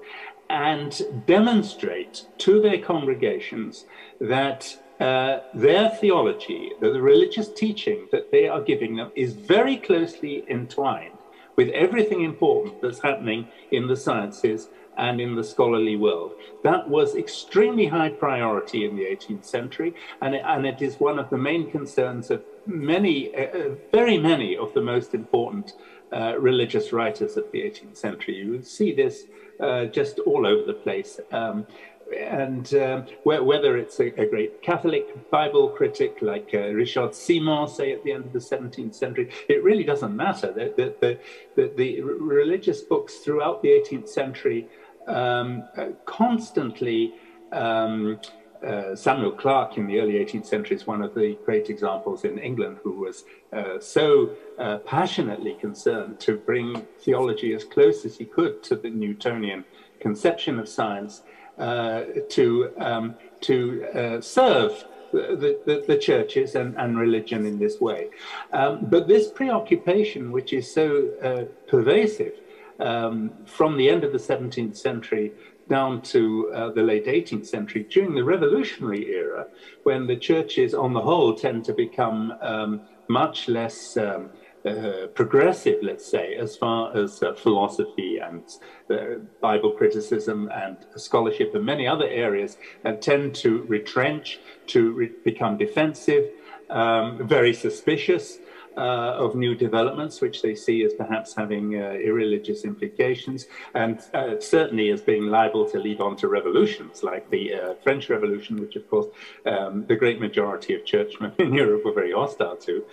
and demonstrate to their congregations that uh, their theology, that the religious teaching that they are giving them, is very closely entwined with everything important that's happening in the sciences and in the scholarly world. That was extremely high priority in the 18th century, and it, and it is one of the main concerns of many, uh, uh very many of the most important uh, religious writers of the 18th century. You would see this uh, just all over the place. Um, and um, whether it's a, a, great Catholic Bible critic like uh, Richard Simon, say at the end of the 17th century, it really doesn't matter. The, the, the, the, religious books throughout the 18th century um, uh, constantly um, uh, Samuel Clarke in the early 18th century is one of the great examples in England who was uh, so uh, passionately concerned to bring theology as close as he could to the Newtonian conception of science to, um, to uh, serve the, the, the, churches and, and religion in this way. Um, but this preoccupation, which is so uh, pervasive, um, from the end of the 17th century down to uh, the late 18th century during the revolutionary era, when the churches on the whole tend to become um, much less um, uh, progressive, let's say, as far as uh, philosophy and uh, Bible criticism and scholarship and many other areas tend to retrench, to re become defensive, um, very suspicious uh, of new developments, which they see as perhaps having uh, irreligious implications, and uh, certainly as being liable to lead on to revolutions like the uh, French Revolution, which, of course, um, the great majority of churchmen in Europe were very hostile to.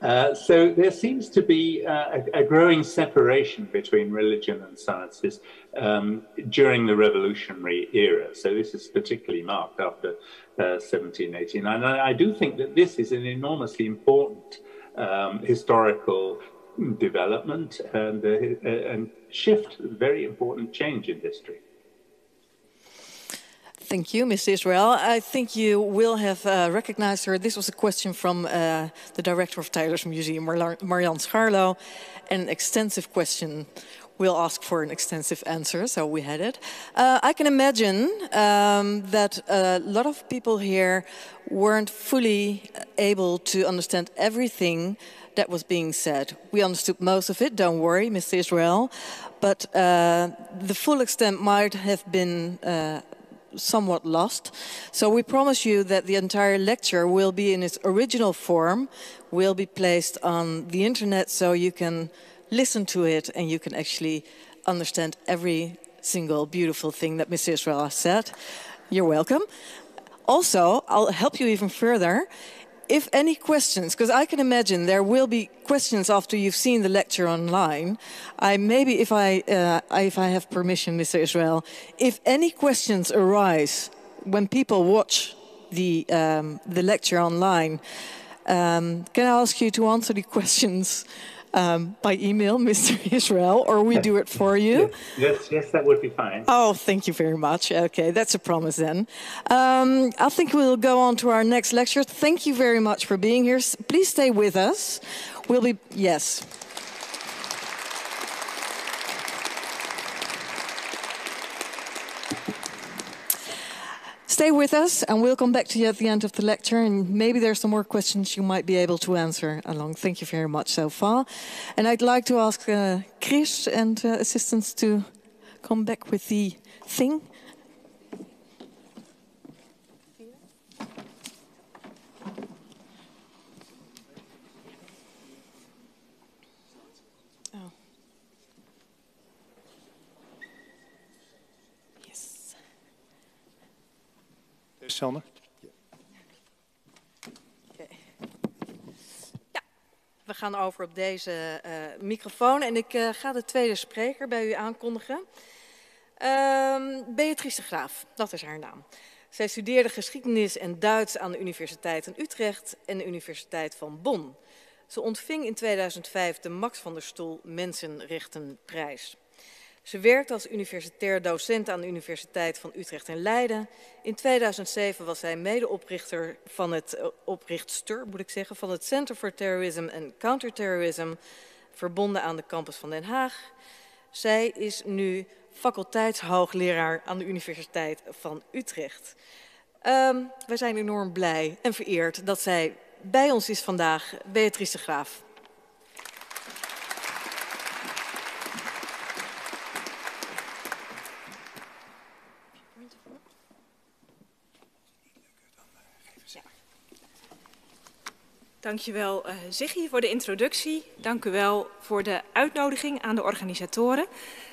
Uh, so there seems to be uh, a, a, growing separation between religion and sciences um, during the revolutionary era. So this is particularly marked after 1789. And I, I do think that this is an enormously important um, historical development and, uh, and shift, very important change in history. Thank you, Ms. Israel. I think you will have uh, recognized her. This was a question from uh, the director of Teyler's Museum, Marianne Scharloo. an extensive question. We'll ask for an extensive answer, so we had it. Uh, I can imagine um, that a lot of people here weren't fully able to understand everything that was being said. We understood most of it, don't worry, Mr. Israel, but uh, the full extent might have been uh, somewhat lost. So we promise you that the entire lecture will be in its original form, will be placed on the internet so you can listen to it and you can actually understand every single beautiful thing that Mr. Israel has said. You're welcome. Also, I'll help you even further. If any questions, because I can imagine there will be questions after you've seen the lecture online. I maybe, if I uh, if I have permission, Mr. Israel, if any questions arise when people watch the um, the lecture online, um, can I ask you to answer the questions um, by email, Mr. Israel, or we do it for you? Yes, yes, that would be fine. Oh, thank you very much. Okay, that's a promise then. Um, I think we'll go on to our next lecture. Thank you very much for being here. Please stay with us. We'll be, yes. Stay with us and we'll come back to you at the end of the lecture and maybe there's some more questions you might be able to answer along. Thank you very much so far. And I'd like to ask uh, Chris and uh, assistants to come back with the thing. Sander? Ja, we gaan over op deze uh, microfoon en ik uh, ga de tweede spreker bij u aankondigen. Um, Beatrice de Graaf, dat is haar naam. Zij studeerde geschiedenis en Duits aan de Universiteit in Utrecht en de Universiteit van Bonn. Ze ontving in 2005 de Max van der Stoel Mensenrechtenprijs. Ze werkt als universitair docent aan de Universiteit van Utrecht en Leiden. In 2007 was zij medeoprichter van het uh, oprichtster, moet ik zeggen, van het Center for Terrorism and Counterterrorism, verbonden aan de campus van Den Haag. Zij is nu faculteitshoogleraar aan de Universiteit van Utrecht. Um, wij zijn enorm blij en vereerd dat zij bij ons is vandaag, Beatrice Graaf. Dankjewel uh, Ziggy voor de introductie. Dank u wel voor de uitnodiging aan de organisatoren.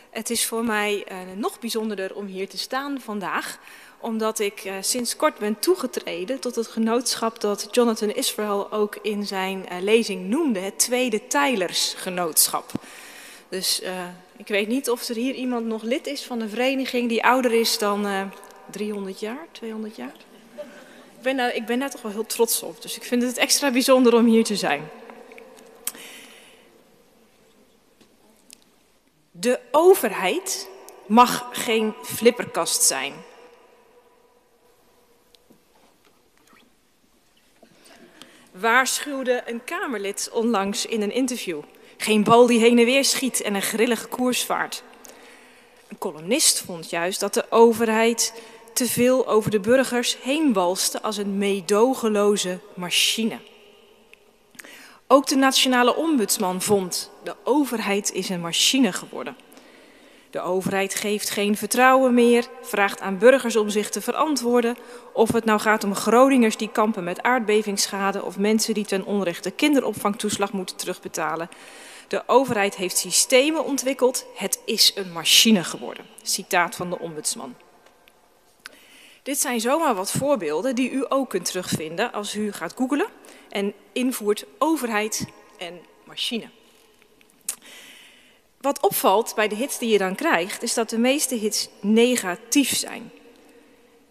Het is voor mij uh, nog bijzonderder om hier te staan vandaag, omdat ik uh, sinds kort ben toegetreden tot het genootschap dat Jonathan Israel ook in zijn lezing noemde, het Tweede Tylers Genootschap. Dus ik weet niet of er hier iemand nog lid is van een vereniging die ouder is dan 300 jaar, 200 jaar ben, ik ben daar toch wel heel trots op. Dus ik vind het extra bijzonder om hier te zijn. De overheid mag geen flipperkast zijn. Waarschuwde een Kamerlid onlangs in een interview. Geen bal die heen en weer schiet en een grillige koers vaart. Een columnist vond juist dat de overheid te veel over de burgers heen walste als een meedogenloze machine. Ook de nationale ombudsman vond, de overheid is een machine geworden. De overheid geeft geen vertrouwen meer, vraagt aan burgers om zich te verantwoorden. Of het nou gaat om Groningers die kampen met aardbevingsschade of mensen die ten onrechte kinderopvangtoeslag moeten terugbetalen. De overheid heeft systemen ontwikkeld, het is een machine geworden. Citaat van de ombudsman. Dit zijn zomaar wat voorbeelden die u ook kunt terugvinden als u gaat googlen en invoert overheid en machine. Wat opvalt bij de hits die je dan krijgt, is dat de meeste hits negatief zijn.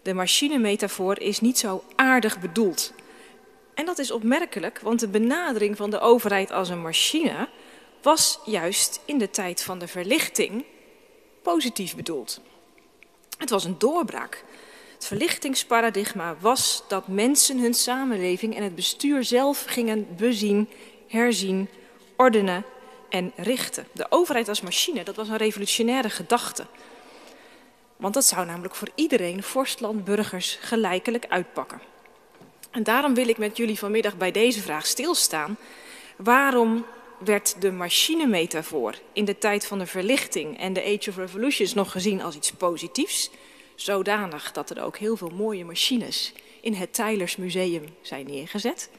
De machinemetafoor is niet zo aardig bedoeld. En dat is opmerkelijk, want de benadering van de overheid als een machine was juist in de tijd van de verlichting positief bedoeld. Het was een doorbraak. Het verlichtingsparadigma was dat mensen hun samenleving en het bestuur zelf gingen bezien, herzien, ordenen en richten. De overheid als machine, dat was een revolutionaire gedachte. Want dat zou namelijk voor iedereen, vorstland, burgers, gelijkelijk uitpakken. En daarom wil ik met jullie vanmiddag bij deze vraag stilstaan. Waarom werd de machinemetafoor in de tijd van de verlichting en de Age of Revolutions nog gezien als iets positiefs? Zodanig dat er ook heel veel mooie machines in het Tylers Museum zijn neergezet.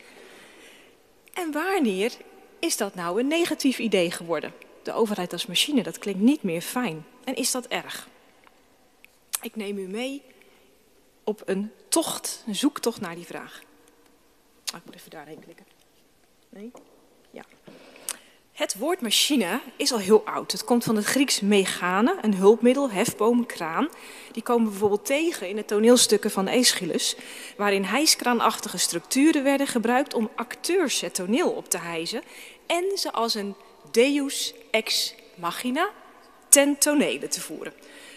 En wanneer is dat nou een negatief idee geworden? De overheid als machine, dat klinkt niet meer fijn. En is dat erg? Ik neem u mee op een tocht, een zoektocht naar die vraag. Oh, ik moet even daarheen klikken. Nee? Ja. Het woord machine is al heel oud. Het komt van het Grieks megane, een hulpmiddel, hefboom, kraan. Die komen bijvoorbeeld tegen in de toneelstukken van Aeschylus, waarin hijskraanachtige structuren werden gebruikt om acteurs het toneel op te hijsen en ze als een deus ex machina ten tonele te voeren.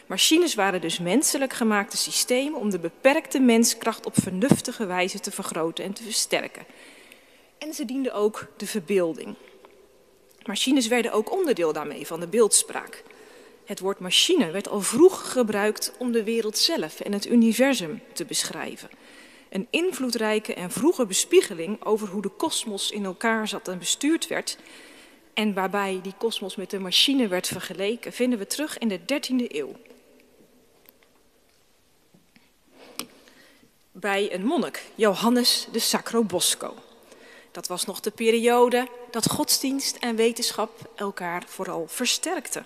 Machines waren dus menselijk gemaakte systemen om de beperkte menskracht op vernuftige wijze te vergroten en te versterken. En ze dienden ook de verbeelding. Machines werden ook onderdeel daarmee van de beeldspraak. Het woord machine werd al vroeg gebruikt om de wereld zelf en het universum te beschrijven. Een invloedrijke en vroege bespiegeling over hoe de kosmos in elkaar zat en bestuurd werd. En waarbij die kosmos met de machine werd vergeleken, vinden we terug in de 13e eeuw. Bij een monnik, Johannes de Sacro Bosco. Dat was nog de periode dat godsdienst en wetenschap elkaar vooral versterkten.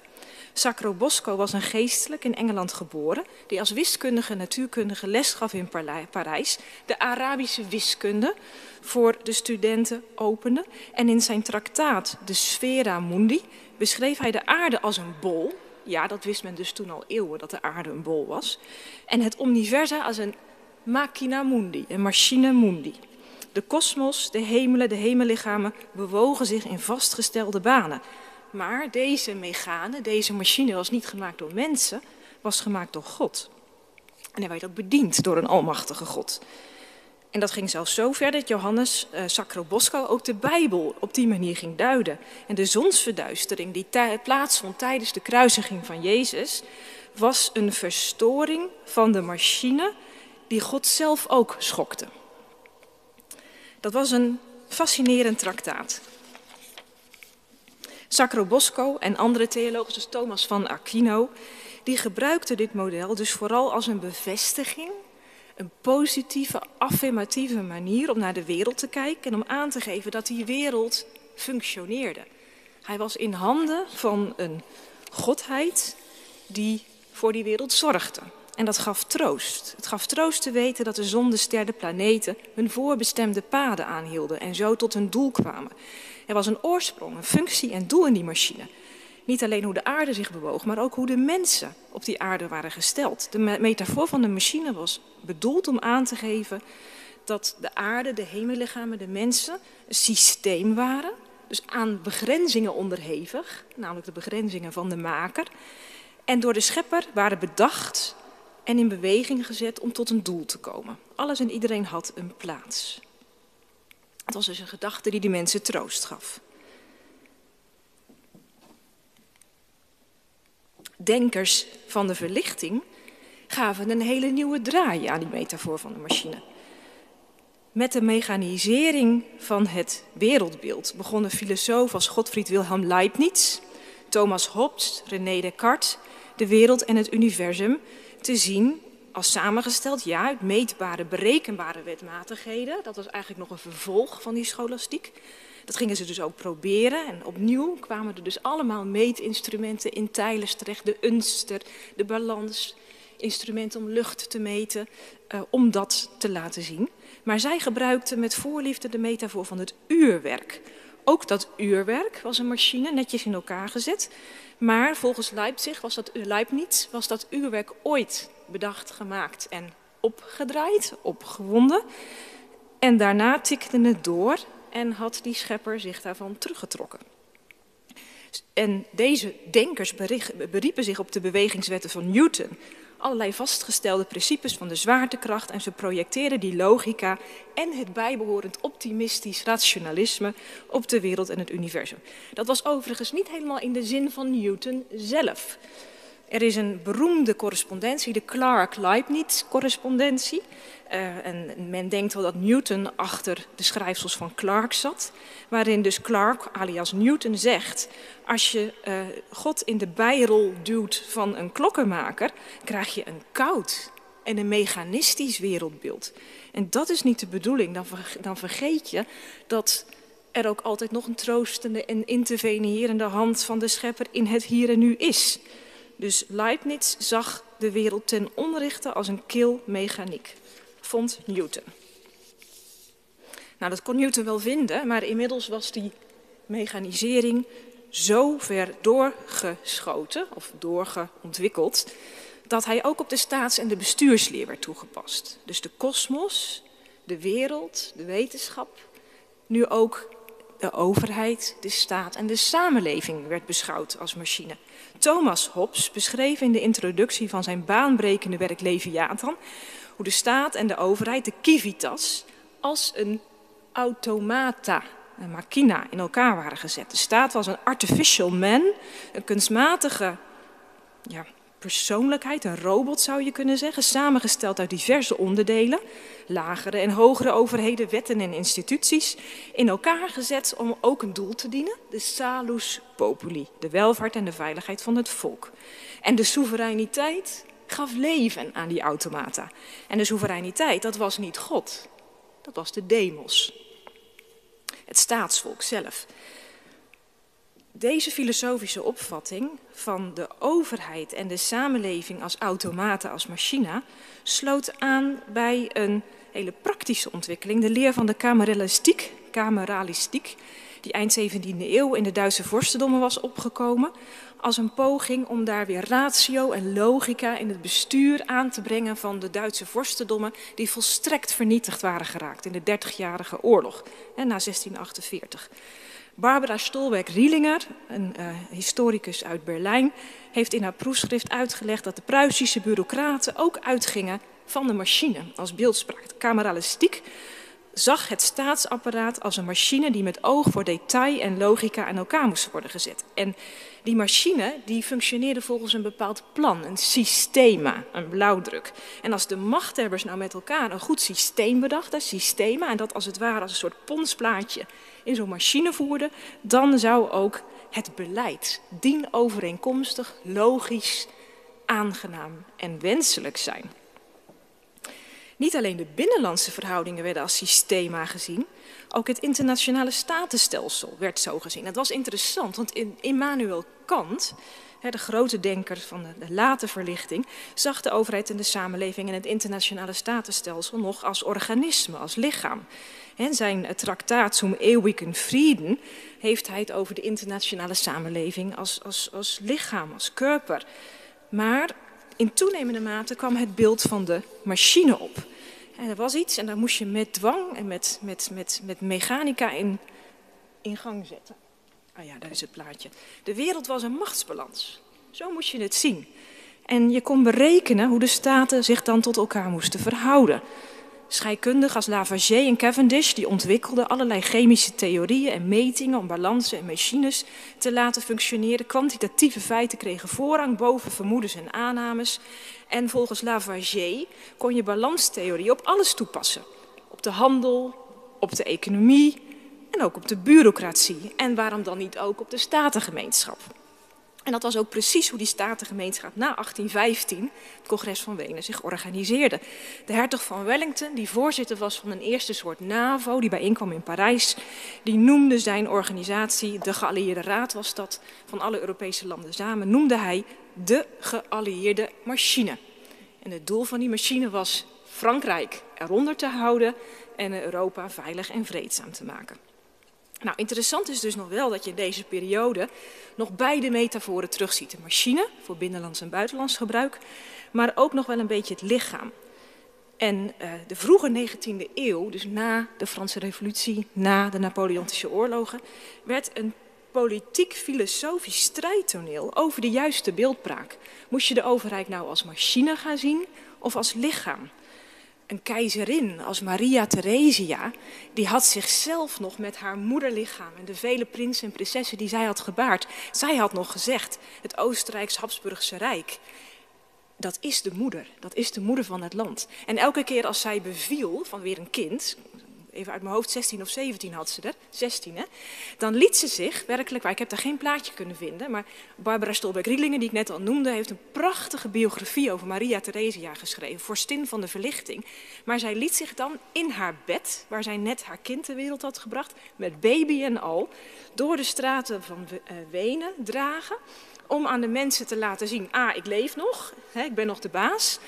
Sacro Bosco was een geestelijk in Engeland geboren, die als wiskundige natuurkundige les gaf in Parijs, de Arabische wiskunde voor de studenten opende. En in zijn traktaat De Sfera Mundi beschreef hij de aarde als een bol. Ja, dat wist men dus toen al eeuwen dat de aarde een bol was. En het universa als een machina mundi, een machine mundi. De kosmos, de hemelen, de hemellichamen bewogen zich in vastgestelde banen. Maar deze megane, deze machine was niet gemaakt door mensen, was gemaakt door God. En hij werd ook bediend door een almachtige God. En dat ging zelfs zo ver dat Johannes uh, Sacro Bosco ook de Bijbel op die manier ging duiden. En de zonsverduistering die plaatsvond tijdens de kruisiging van Jezus, was een verstoring van de machine die God zelf ook schokte. Dat was een fascinerend traktaat. Sacro Bosco en andere theologen zoals Thomas van Aquino, die gebruikten dit model dus vooral als een bevestiging, een positieve, affirmatieve manier om naar de wereld te kijken en om aan te geven dat die wereld functioneerde. Hij was in handen van een godheid die voor die wereld zorgde. En dat gaf troost. Het gaf troost te weten dat de zon, de ster, de planeten hun voorbestemde paden aanhielden en zo tot hun doel kwamen. Er was een oorsprong, een functie en doel in die machine. Niet alleen hoe de aarde zich bewoog, maar ook hoe de mensen op die aarde waren gesteld. De metafoor van de machine was bedoeld om aan te geven dat de aarde, de hemellichamen, de mensen een systeem waren. Dus aan begrenzingen onderhevig, namelijk de begrenzingen van de maker. En door de schepper waren bedacht en in beweging gezet om tot een doel te komen. Alles en iedereen had een plaats. Het was dus een gedachte die die mensen troost gaf. denkers van de verlichting gaven een hele nieuwe draai aan die metafoor van de machine. Met de mechanisering van het wereldbeeld begonnen filosofen als Gottfried Wilhelm Leibniz, Thomas Hobbes, René Descartes de wereld en het universum te zien als samengesteld, ja, uit meetbare, berekenbare wetmatigheden. Dat was eigenlijk nog een vervolg van die scholastiek. Dat gingen ze dus ook proberen. En opnieuw kwamen er dus allemaal meetinstrumenten in Tylers terecht. De unster, de balans, instrumenten om lucht te meten, uh, om dat te laten zien. Maar zij gebruikten met voorliefde de metafoor van het uurwerk. Ook dat uurwerk was een machine, netjes in elkaar gezet. Maar volgens Leipzig was dat, Leibniz was dat uurwerk ooit bedacht, gemaakt en opgedraaid, opgewonden. En daarna tikte het door en had die schepper zich daarvan teruggetrokken. En deze denkers beriepen zich op de bewegingswetten van Newton, allerlei vastgestelde principes van de zwaartekracht en ze projecteerden die logica en het bijbehorend optimistisch rationalisme op de wereld en het universum. Dat was overigens niet helemaal in de zin van Newton zelf. Er is een beroemde correspondentie, de Clark-Leibniz-correspondentie. Uh, en men denkt wel dat Newton achter de schrijfsels van Clark zat, waarin dus Clark, alias Newton, zegt: Als je uh, God in de bijrol duwt van een klokkenmaker, krijg je een koud en een mechanistisch wereldbeeld. En dat is niet de bedoeling. Dan, dan vergeet je dat er ook altijd nog een troostende en intervenerende hand van de schepper in het hier en nu is. Dus Leibniz zag de wereld ten onrechte als een kil mechaniek, vond Newton. Nou, dat kon Newton wel vinden, maar inmiddels was die mechanisering zo ver doorgeschoten of doorgeontwikkeld dat hij ook op de staats- en de bestuursleer werd toegepast. Dus de kosmos, de wereld, de wetenschap, nu ook de overheid, de staat en de samenleving werd beschouwd als machine. Thomas Hobbes beschreef in de introductie van zijn baanbrekende werk Leviathan hoe de staat en de overheid, de civitas, als een automata, een machina, in elkaar waren gezet. De staat was een artificial man, een kunstmatige ja, persoonlijkheid, een robot zou je kunnen zeggen, samengesteld uit diverse onderdelen, lagere en hogere overheden, wetten en instituties, in elkaar gezet om ook een doel te dienen, de salus populi, de welvaart en de veiligheid van het volk. En de soevereiniteit gaf leven aan die automata. En de soevereiniteit, dat was niet God, dat was de demos, het staatsvolk zelf. Deze filosofische opvatting van de overheid en de samenleving als automaten, als machina, sloot aan bij een hele praktische ontwikkeling, de leer van de kameralistiek, kameralistiek die eind 17e eeuw in de Duitse vorstendommen was opgekomen, als een poging om daar weer ratio en logica in het bestuur aan te brengen van de Duitse vorstendommen die volstrekt vernietigd waren geraakt in de Dertigjarige Oorlog en na 1648. Barbara Stolberg-Rielinger, een uh, historicus uit Berlijn, heeft in haar proefschrift uitgelegd dat de Pruisische bureaucraten ook uitgingen van de machine als beeldspraak. Kameralistiek zag het staatsapparaat als een machine die met oog voor detail en logica aan elkaar moest worden gezet. En die machine die functioneerde volgens een bepaald plan, een systema, een blauwdruk. En als de machthebbers nou met elkaar een goed systeem bedachten, systema, en dat als het ware als een soort ponsplaatje in zo'n machine voerden, dan zou ook het beleid dienovereenkomstig, logisch, aangenaam en wenselijk zijn. Niet alleen de binnenlandse verhoudingen werden als systema gezien, ook het internationale statenstelsel werd zo gezien. Dat was interessant, want in Immanuel Kant, de grote denker van de, late verlichting, zag de overheid en de samenleving en het internationale statenstelsel nog als organisme, als lichaam. En zijn traktaat Zum eeuwigen Frieden heeft hij het over de internationale samenleving als, als, als lichaam, als körper. Maar in toenemende mate kwam het beeld van de machine op. En er was iets en daar moest je met dwang en met, met, met, met mechanica in, in gang zetten. Ah ja, daar is het plaatje. De wereld was een machtsbalans. Zo moest je het zien. En je kon berekenen hoe de staten zich dan tot elkaar moesten verhouden. Scheikundigen als Lavoisier en Cavendish die ontwikkelden allerlei chemische theorieën en metingen om balansen en machines te laten functioneren. Kwantitatieve feiten kregen voorrang boven vermoedens en aannames. En volgens Lavoisier kon je balanstheorie op alles toepassen. Op de handel, op de economie en ook op de bureaucratie. En waarom dan niet ook op de statengemeenschap? En dat was ook precies hoe die statengemeenschap na 1815, het congres van Wenen, zich organiseerde. De hertog van Wellington, die voorzitter was van een eerste soort NAVO, die bijeenkwam in Parijs, die noemde zijn organisatie, de geallieerde raad was dat, van alle Europese landen samen, noemde hij de geallieerde machine. En het doel van die machine was Frankrijk eronder te houden en Europa veilig en vreedzaam te maken. Nou, interessant is dus nog wel dat je in deze periode nog beide metaforen terugziet. De machine voor binnenlands en buitenlands gebruik, maar ook nog wel een beetje het lichaam. En uh, de vroege 19e eeuw, dus na de Franse Revolutie, na de Napoleontische oorlogen, werd een politiek-filosofisch strijdtoneel over de juiste beeldpraak. Moest je de overheid nou als machine gaan zien of als lichaam? Een keizerin als Maria Theresia, die had zichzelf nog met haar moederlichaam en de vele prinsen en prinsessen die zij had gebaard, zij had nog gezegd, het Oostenrijks-Habsburgse Rijk, dat is de moeder, dat is de moeder van het land. En elke keer als zij beviel van weer een kind, even uit mijn hoofd, 16 of 17 had ze er, 16 hè. Dan liet ze zich, werkelijk waar, ik heb daar geen plaatje kunnen vinden, maar Barbara Stolberg-Rielingen, die ik net al noemde, heeft een prachtige biografie over Maria Theresia geschreven, vorstin van de verlichting. Maar zij liet zich dan in haar bed, waar zij net haar kind ter wereld had gebracht, met baby en al, door de straten van eh, Wenen dragen, om aan de mensen te laten zien, ah, ik leef nog, hè, ik ben nog de baas.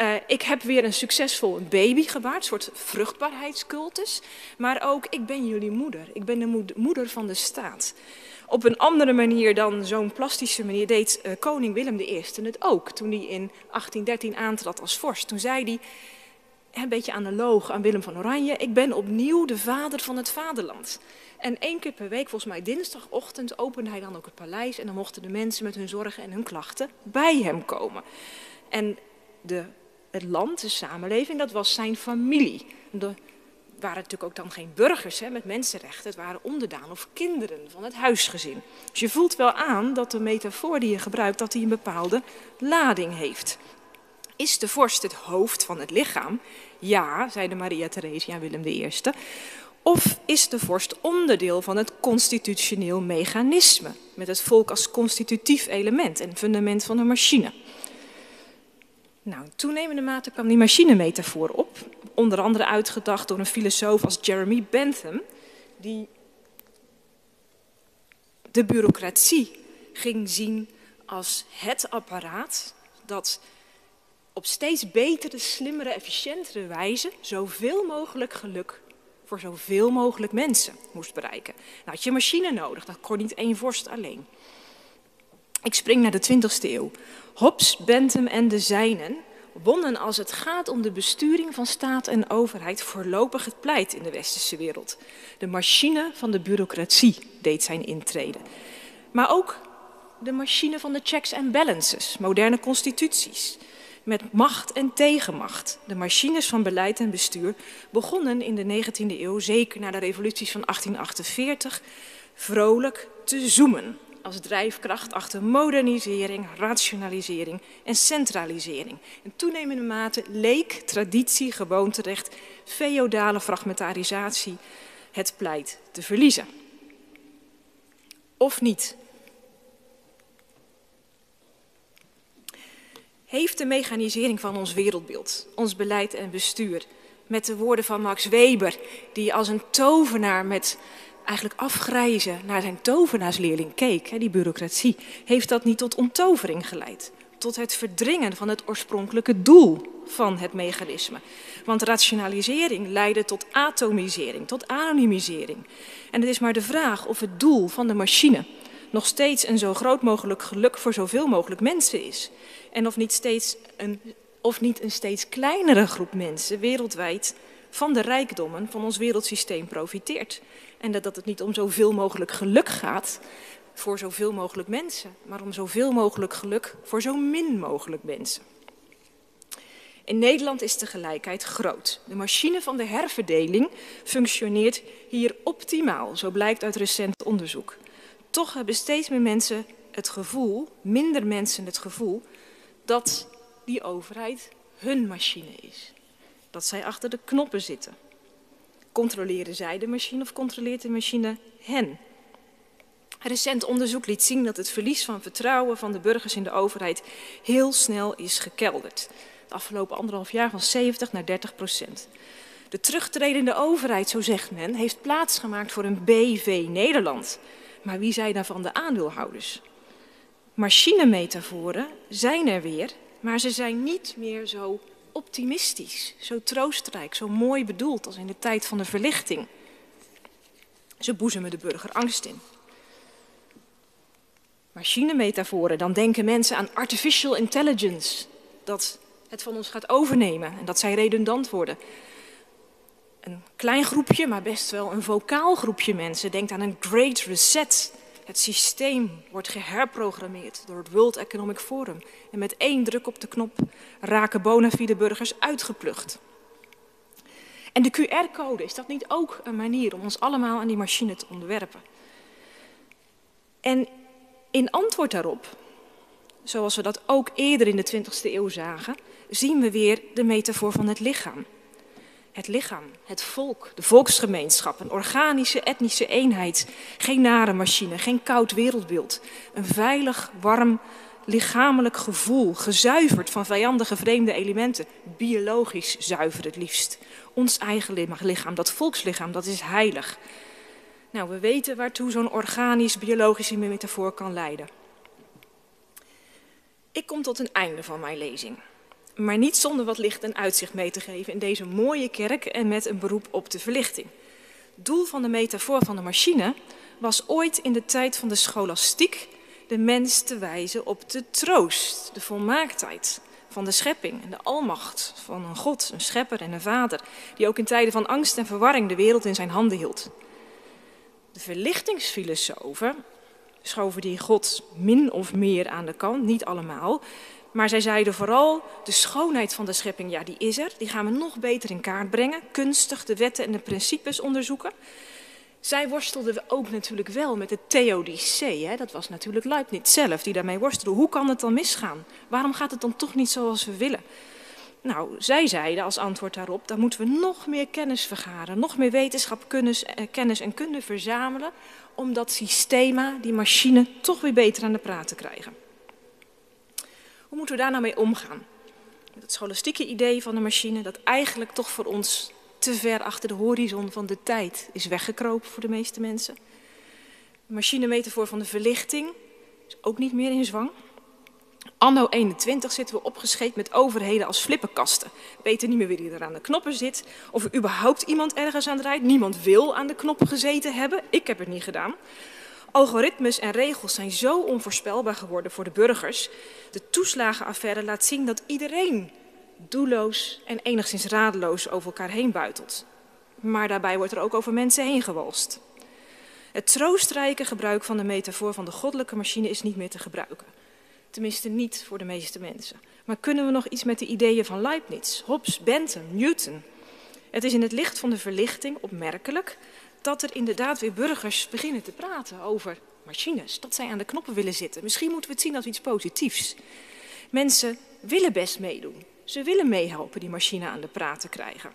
Uh, ik heb weer een succesvol baby gebaard, een soort vruchtbaarheidscultus. Maar ook, ik ben jullie moeder. Ik ben de moeder van de staat. Op een andere manier dan zo'n plastische manier deed uh, koning Willem I het ook. Toen hij in 1813 aantrad als vorst. Toen zei hij, een beetje analoog aan Willem van Oranje... ik ben opnieuw de vader van het vaderland. En één keer per week, volgens mij dinsdagochtend, opende hij dan ook het paleis... en dan mochten de mensen met hun zorgen en hun klachten bij hem komen. En de het land, de samenleving, dat was zijn familie. Er waren natuurlijk ook dan geen burgers hè, met mensenrechten, het waren onderdaan of kinderen van het huisgezin. Dus je voelt wel aan dat de metafoor die je gebruikt, dat die een bepaalde lading heeft. Is de vorst het hoofd van het lichaam? Ja, zeiden Maria Theresia en Willem I. Of is de vorst onderdeel van het constitutioneel mechanisme, met het volk als constitutief element en fundament van de machine? Nou, toenemende mate kwam die machinemetafoor op. Onder andere uitgedacht door een filosoof als Jeremy Bentham, die de bureaucratie ging zien als het apparaat dat op steeds betere, slimmere, efficiëntere wijze zoveel mogelijk geluk voor zoveel mogelijk mensen moest bereiken. Nou had je machine nodig, dat kon niet één vorst alleen. Ik spring naar de 20e eeuw. Hobbes, Bentham en de zijnen wonnen als het gaat om de besturing van staat en overheid voorlopig het pleit in de westerse wereld. De machine van de bureaucratie deed zijn intrede. Maar ook de machine van de checks en balances, moderne constituties. Met macht en tegenmacht. De machines van beleid en bestuur begonnen in de 19e eeuw, zeker na de revoluties van 1848, vrolijk te zoomen als drijfkracht achter modernisering, rationalisering en centralisering. In toenemende mate leek traditie, gewoonterecht, feodale fragmentarisatie het pleit te verliezen. Of niet? Heeft de mechanisering van ons wereldbeeld, ons beleid en bestuur, met de woorden van Max Weber, die als een tovenaar met eigenlijk afgrijzen naar zijn tovenaarsleerling keek, die bureaucratie, heeft dat niet tot onttovering geleid. Tot het verdringen van het oorspronkelijke doel van het mechanisme. Want rationalisering leidde tot atomisering, tot anonimisering. En het is maar de vraag of het doel van de machine nog steeds een zo groot mogelijk geluk voor zoveel mogelijk mensen is. En of niet, steeds een, of niet een steeds kleinere groep mensen wereldwijd van de rijkdommen van ons wereldsysteem profiteert. En dat het niet om zoveel mogelijk geluk gaat voor zoveel mogelijk mensen, maar om zoveel mogelijk geluk voor zo min mogelijk mensen. In Nederland is de gelijkheid groot. De machine van de herverdeling functioneert hier optimaal, zo blijkt uit recent onderzoek. Toch hebben steeds meer mensen het gevoel, minder mensen het gevoel, dat die overheid hun machine is. Dat zij achter de knoppen zitten. Controleren zij de machine of controleert de machine hen? Recent onderzoek liet zien dat het verlies van vertrouwen van de burgers in de overheid heel snel is gekelderd. De afgelopen anderhalf jaar van 70 naar 30 procent. De terugtredende overheid, zo zegt men, heeft plaatsgemaakt voor een BV Nederland. Maar wie zijn daarvan de aandeelhouders? Machinemetaforen zijn er weer, maar ze zijn niet meer zo optimistisch, zo troostrijk, zo mooi bedoeld als in de tijd van de verlichting. Ze boezemen de burger angst in. Machinemetaforen, dan denken mensen aan artificial intelligence, dat het van ons gaat overnemen en dat zij redundant worden. Een klein groepje, maar best wel een vocaal groepje mensen denkt aan een great reset. Het systeem wordt geherprogrammeerd door het World Economic Forum. En met één druk op de knop raken bona fide burgers uitgeplucht. En de QR-code, is dat niet ook een manier om ons allemaal aan die machine te onderwerpen? En in antwoord daarop, zoals we dat ook eerder in de 20e eeuw zagen, zien we weer de metafoor van het lichaam. Het lichaam, het volk, de volksgemeenschap, een organische etnische eenheid. Geen nare machine, geen koud wereldbeeld. Een veilig, warm, lichamelijk gevoel, gezuiverd van vijandige vreemde elementen. Biologisch zuiver het liefst. Ons eigen lichaam, dat volkslichaam, dat is heilig. Nou, we weten waartoe zo'n organisch, biologische metafoor kan leiden. Ik kom tot een einde van mijn lezing maar niet zonder wat licht en uitzicht mee te geven in deze mooie kerk en met een beroep op de verlichting. Doel van de metafoor van de machine was ooit in de tijd van de scholastiek de mens te wijzen op de troost, de volmaaktheid van de schepping en de almacht van een God, een schepper en een vader, die ook in tijden van angst en verwarring de wereld in zijn handen hield. De verlichtingsfilosofen schoven die God min of meer aan de kant, niet allemaal, maar zij zeiden vooral, de schoonheid van de schepping, ja, die is er. Die gaan we nog beter in kaart brengen. Kunstig de wetten en de principes onderzoeken. Zij worstelden ook natuurlijk wel met de theodicee. Dat was natuurlijk Leibniz zelf die daarmee worstelde. Hoe kan het dan misgaan? Waarom gaat het dan toch niet zoals we willen? Nou, zij zeiden als antwoord daarop, dan moeten we nog meer kennis vergaren, nog meer wetenschap, kennis, eh, kennis en kunde verzamelen, om dat systeem, die machine, toch weer beter aan de praat te krijgen. Hoe moeten we daar nou mee omgaan? Het scholastieke idee van de machine dat eigenlijk toch voor ons te ver achter de horizon van de tijd is weggekropen voor de meeste mensen. De machinemetafoor van de verlichting is ook niet meer in zwang. Anno 21 zitten we opgescheept met overheden als flippenkasten. We weten niet meer wie er aan de knoppen zit, of er überhaupt iemand ergens aan draait. Niemand wil aan de knoppen gezeten hebben. Ik heb het niet gedaan. Algoritmes en regels zijn zo onvoorspelbaar geworden voor de burgers. De toeslagenaffaire laat zien dat iedereen doelloos en enigszins radeloos over elkaar heen buitelt. Maar daarbij wordt er ook over mensen heen gewalst. Het troostrijke gebruik van de metafoor van de goddelijke machine is niet meer te gebruiken. Tenminste niet voor de meeste mensen. Maar kunnen we nog iets met de ideeën van Leibniz, Hobbes, Bentham, Newton? Het is in het licht van de verlichting opmerkelijk dat er inderdaad weer burgers beginnen te praten over machines. Dat zij aan de knoppen willen zitten. Misschien moeten we het zien als iets positiefs. Mensen willen best meedoen. Ze willen meehelpen die machine aan de praat te krijgen.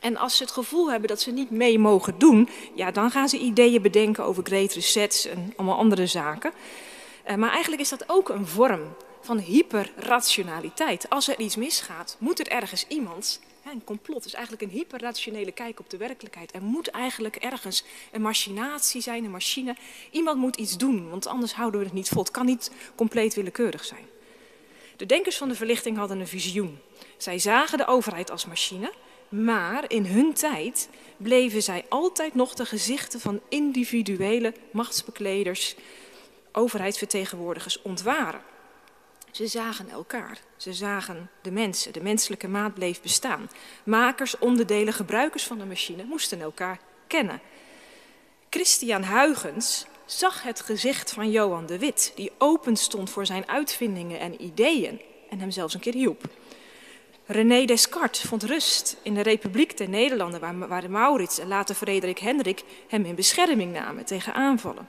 En als ze het gevoel hebben dat ze niet mee mogen doen, ja, dan gaan ze ideeën bedenken over great resets en allemaal andere zaken. Uh, maar eigenlijk is dat ook een vorm van hyperrationaliteit. Als er iets misgaat, moet er ergens iemand een complot is eigenlijk een hyperrationele kijk op de werkelijkheid. Er moet eigenlijk ergens een machinatie zijn, een machine. Iemand moet iets doen, want anders houden we het niet vol. Het kan niet compleet willekeurig zijn. De denkers van de verlichting hadden een visioen. Zij zagen de overheid als machine, maar in hun tijd bleven zij altijd nog de gezichten van individuele machtsbekleders, overheidsvertegenwoordigers ontwaren. Ze zagen elkaar. Ze zagen de mensen. De menselijke maat bleef bestaan. Makers, onderdelen, gebruikers van de machine moesten elkaar kennen. Christian Huygens zag het gezicht van Johan de Wit, die open stond voor zijn uitvindingen en ideeën en hem zelfs een keer hielp. René Descartes vond rust in de Republiek der Nederlanden, waar, waar Maurits en later Frederik Hendrik hem in bescherming namen tegen aanvallen.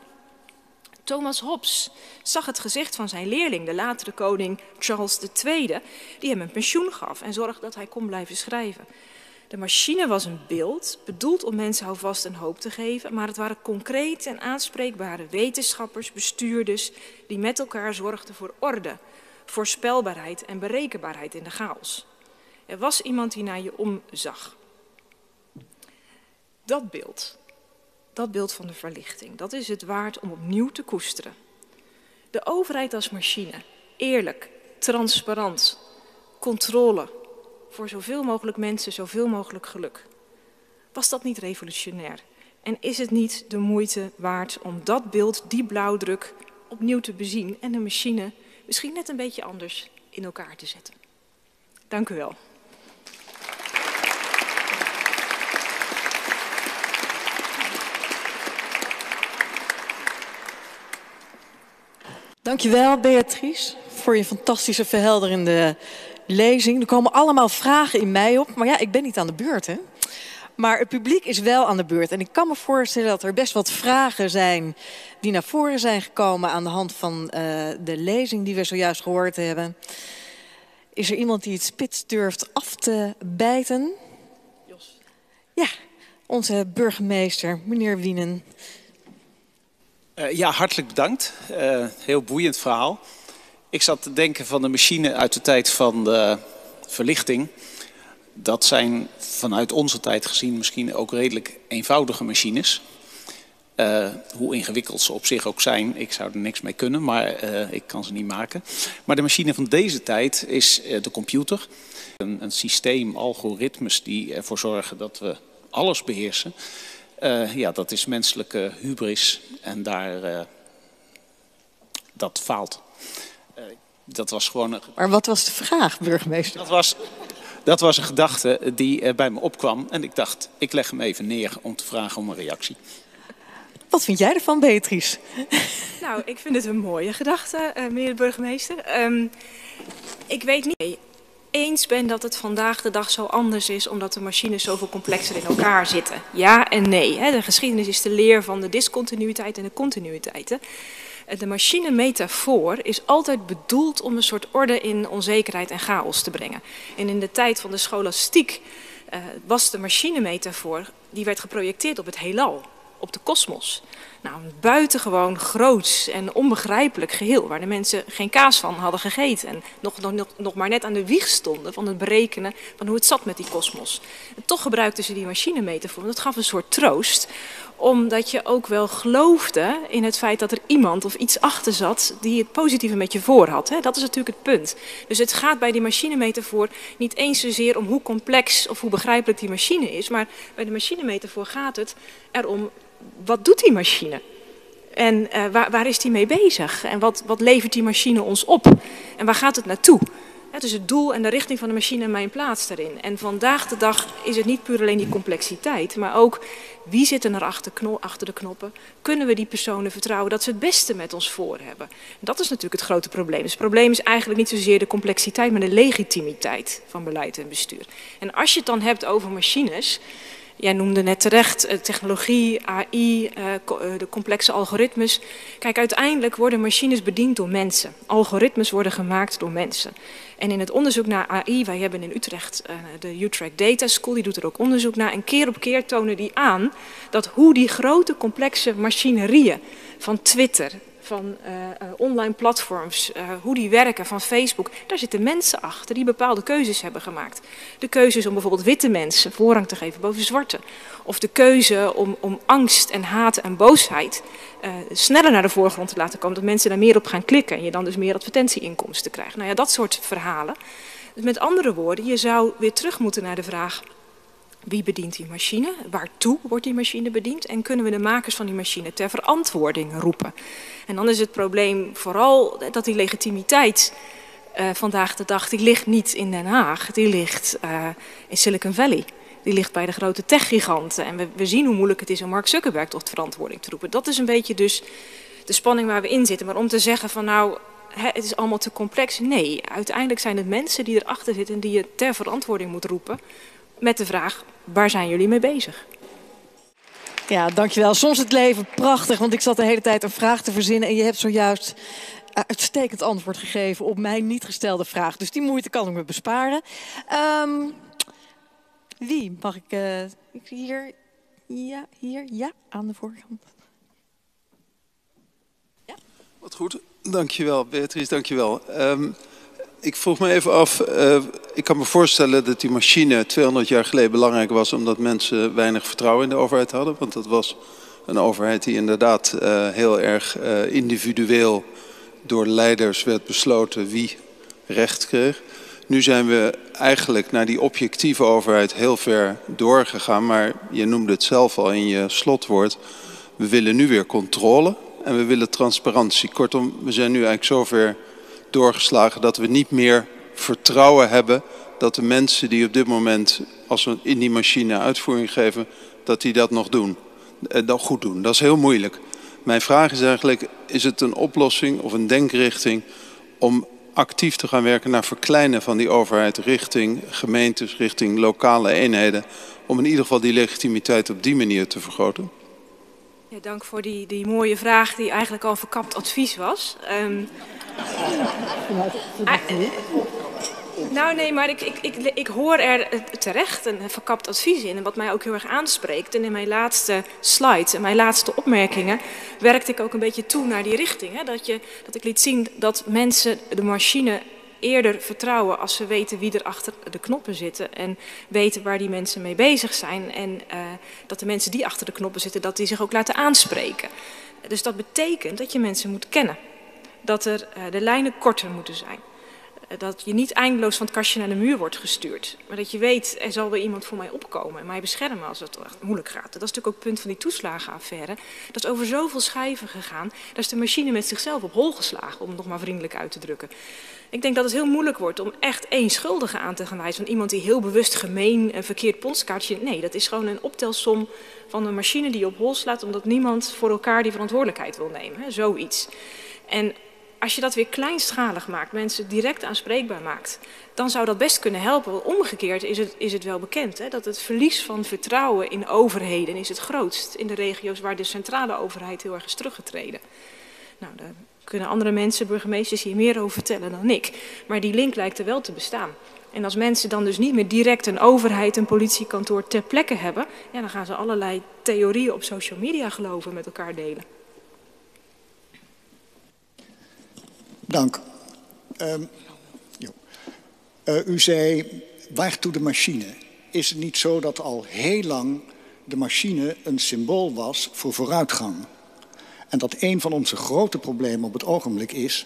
Thomas Hobbes zag het gezicht van zijn leerling, de latere koning Charles II, die hem een pensioen gaf en zorgde dat hij kon blijven schrijven. De machine was een beeld, bedoeld om mensen houvast en hoop te geven, maar het waren concrete en aanspreekbare wetenschappers, bestuurders, die met elkaar zorgden voor orde, voorspelbaarheid en berekenbaarheid in de chaos. Er was iemand die naar je omzag. Dat beeld, dat beeld van de verlichting, dat is het waard om opnieuw te koesteren. De overheid als machine, eerlijk, transparant, controle, voor zoveel mogelijk mensen zoveel mogelijk geluk. Was dat niet revolutionair? En is het niet de moeite waard om dat beeld, die blauwdruk, opnieuw te bezien en de machine misschien net een beetje anders in elkaar te zetten? Dank u wel. Dankjewel Beatrice voor je fantastische verhelderende lezing. Er komen allemaal vragen in mij op, maar ja, ik ben niet aan de beurt hè. Maar het publiek is wel aan de beurt. En ik kan me voorstellen dat er best wat vragen zijn die naar voren zijn gekomen aan de hand van uh, de lezing die we zojuist gehoord hebben. Is er iemand die het spits durft af te bijten? Jos. Ja, onze burgemeester, meneer Wienen. Uh, ja, hartelijk bedankt. Uh, heel boeiend verhaal. Ik zat te denken van de machine uit de tijd van de verlichting. Dat zijn vanuit onze tijd gezien misschien ook redelijk eenvoudige machines. Uh, hoe ingewikkeld ze op zich ook zijn, ik zou er niks mee kunnen, maar ik kan ze niet maken. Maar de machine van deze tijd is de computer. Een, een, systeem, algoritmes die ervoor zorgen dat we alles beheersen. Ja, dat is menselijke hubris en daar, dat faalt dat was gewoon... Een... Maar wat was de vraag, burgemeester? Dat was, dat was een gedachte die bij me opkwam. En ik dacht, ik leg hem even neer om te vragen om een reactie. Wat vind jij ervan, Beatrice? Nou, ik vind het een mooie gedachte, uh, meneer de burgemeester. Um, ik weet niet eens ben dat het vandaag de dag zo anders is, omdat de machines zoveel complexer in elkaar zitten. Ja en nee. De geschiedenis is de leer van de discontinuïteit en de continuïteiten. De machine-metafoor is altijd bedoeld om een soort orde in onzekerheid en chaos te brengen. En in de tijd van de scholastiek uh, was de machine-metafoor, die werd geprojecteerd op het heelal, op de kosmos. Nou, een buitengewoon groots en onbegrijpelijk geheel, waar de mensen geen kaas van hadden gegeten en nog, nog, nog maar net aan de wieg stonden van het berekenen van hoe het zat met die kosmos. Toch gebruikten ze die machine-metafoor, dat gaf een soort troost, omdat je ook wel geloofde in het feit dat er iemand of iets achter zat die het positieve met je voor had. Dat is natuurlijk het punt. Dus het gaat bij die machinemetafoor niet eens zozeer om hoe complex of hoe begrijpelijk die machine is, maar bij de machinemetafoor gaat het erom, wat doet die machine? En uh, waar, waar, is die mee bezig? En wat, wat levert die machine ons op? En waar gaat het naartoe? Het is het doel en de richting van de machine en mijn plaats daarin. En vandaag de dag is het niet puur alleen die complexiteit, maar ook wie zit er achter, achter de knoppen? Kunnen we die personen vertrouwen dat ze het beste met ons voor hebben? Dat is natuurlijk het grote probleem. Dus het probleem is eigenlijk niet zozeer de complexiteit, maar de legitimiteit van beleid en bestuur. En als je het dan hebt over machines, Jij noemde net terecht uh, technologie, AI, uh, eh, de complexe algoritmes. Kijk, uiteindelijk worden machines bediend door mensen. Algoritmes worden gemaakt door mensen. En in het onderzoek naar AI, wij hebben in Utrecht de Utrecht Data School, die doet er ook onderzoek naar. En keer op keer tonen die aan dat hoe die grote complexe machinerieën van Twitter, van uh, online platforms, uh, hoe die werken, van Facebook, daar zitten mensen achter die bepaalde keuzes hebben gemaakt. De keuzes om bijvoorbeeld witte mensen voorrang te geven boven zwarte. Of de keuze om, om angst en haat en boosheid sneller naar de voorgrond te laten komen, dat mensen daar meer op gaan klikken en je dan dus meer advertentieinkomsten krijgt. Nou ja, dat soort verhalen. Dus met andere woorden, je zou weer terug moeten naar de vraag, wie bedient die machine? Waartoe wordt die machine bediend? En kunnen we de makers van die machine ter verantwoording roepen? En dan is het probleem vooral dat die legitimiteit uh, vandaag de dag, die ligt niet in Den Haag, die ligt uh, in Silicon Valley. Die ligt bij de grote techgiganten. En we, we, zien hoe moeilijk het is om Mark Zuckerberg tot verantwoording te roepen. Dat is een beetje dus de spanning waar we in zitten. Maar om te zeggen van nou, het is allemaal te complex. Nee, uiteindelijk zijn het mensen die erachter zitten en die je ter verantwoording moet roepen. Met de vraag, waar zijn jullie mee bezig? Ja, dankjewel. Soms het leven prachtig, want ik zat de hele tijd een vraag te verzinnen en je hebt zojuist uitstekend antwoord gegeven op mijn niet gestelde vraag. Dus die moeite kan ik me besparen. Um, wie mag ik uh, hier? Ja, hier, ja, aan de voorkant. Ja? Wat goed, dankjewel Beatrice, dankjewel. Um, ik vroeg me even af, uh, ik kan me voorstellen dat die machine 200 jaar geleden belangrijk was omdat mensen weinig vertrouwen in de overheid hadden. Want dat was een overheid die inderdaad uh, heel erg uh, individueel door leiders werd besloten wie recht kreeg. Nu zijn we eigenlijk naar die objectieve overheid heel ver doorgegaan, maar je noemde het zelf al in je slotwoord. We willen nu weer controle en we willen transparantie. Kortom, we zijn nu eigenlijk zover doorgeslagen dat we niet meer vertrouwen hebben dat de mensen die op dit moment, als we in die machine uitvoering geven, dat die dat nog doen. Eh, dat goed doen. Dat is heel moeilijk. Mijn vraag is eigenlijk, is het een oplossing of een denkrichting om actief te gaan werken naar verkleinen van die overheid richting gemeentes, richting lokale eenheden, om in ieder geval die legitimiteit op die manier te vergroten? Ja, dank voor die, die mooie vraag die eigenlijk al verkapt advies was. Um, nou nee, maar ik, ik, ik, ik hoor er terecht een verkapt advies in. En wat mij ook heel erg aanspreekt. En in mijn laatste slides en mijn laatste opmerkingen werkte ik ook een beetje toe naar die richting. Hè? Dat, je, dat ik liet zien dat mensen de machine eerder vertrouwen als ze weten wie er achter de knoppen zitten. En weten waar die mensen mee bezig zijn. En uh, dat de mensen die achter de knoppen zitten, dat die zich ook laten aanspreken. Dus dat betekent dat je mensen moet kennen. Dat er uh, de lijnen korter moeten zijn dat je niet eindeloos van het kastje naar de muur wordt gestuurd. Maar dat je weet, er zal weer iemand voor mij opkomen en mij beschermen als het moeilijk gaat. Dat is natuurlijk ook het punt van die toeslagenaffaire. Dat is over zoveel schijven gegaan. Daar is de machine met zichzelf op hol geslagen, om het nog maar vriendelijk uit te drukken. Ik denk dat het heel moeilijk wordt om echt één schuldige aan te gaan wijzen. Van iemand die heel bewust gemeen een verkeerd postkaartje... Nee, dat is gewoon een optelsom van een machine die op hol slaat... omdat niemand voor elkaar die verantwoordelijkheid wil nemen. Zoiets. En als je dat weer kleinschalig maakt, mensen direct aanspreekbaar maakt, dan zou dat best kunnen helpen. Omgekeerd is het, is het wel bekend hè, dat het verlies van vertrouwen in overheden is het grootst in de regio's waar de centrale overheid heel erg is teruggetreden. Nou, daar kunnen andere mensen, burgemeesters, hier meer over vertellen dan ik. Maar die link lijkt er wel te bestaan. En als mensen dan dus niet meer direct een overheid, een politiekantoor ter plekke hebben, ja, dan gaan ze allerlei theorieën op social media geloven met elkaar delen. Dank. Um, uh, u zei, waartoe de machine? Is het niet zo dat al heel lang de machine een symbool was voor vooruitgang? En dat een van onze grote problemen op het ogenblik is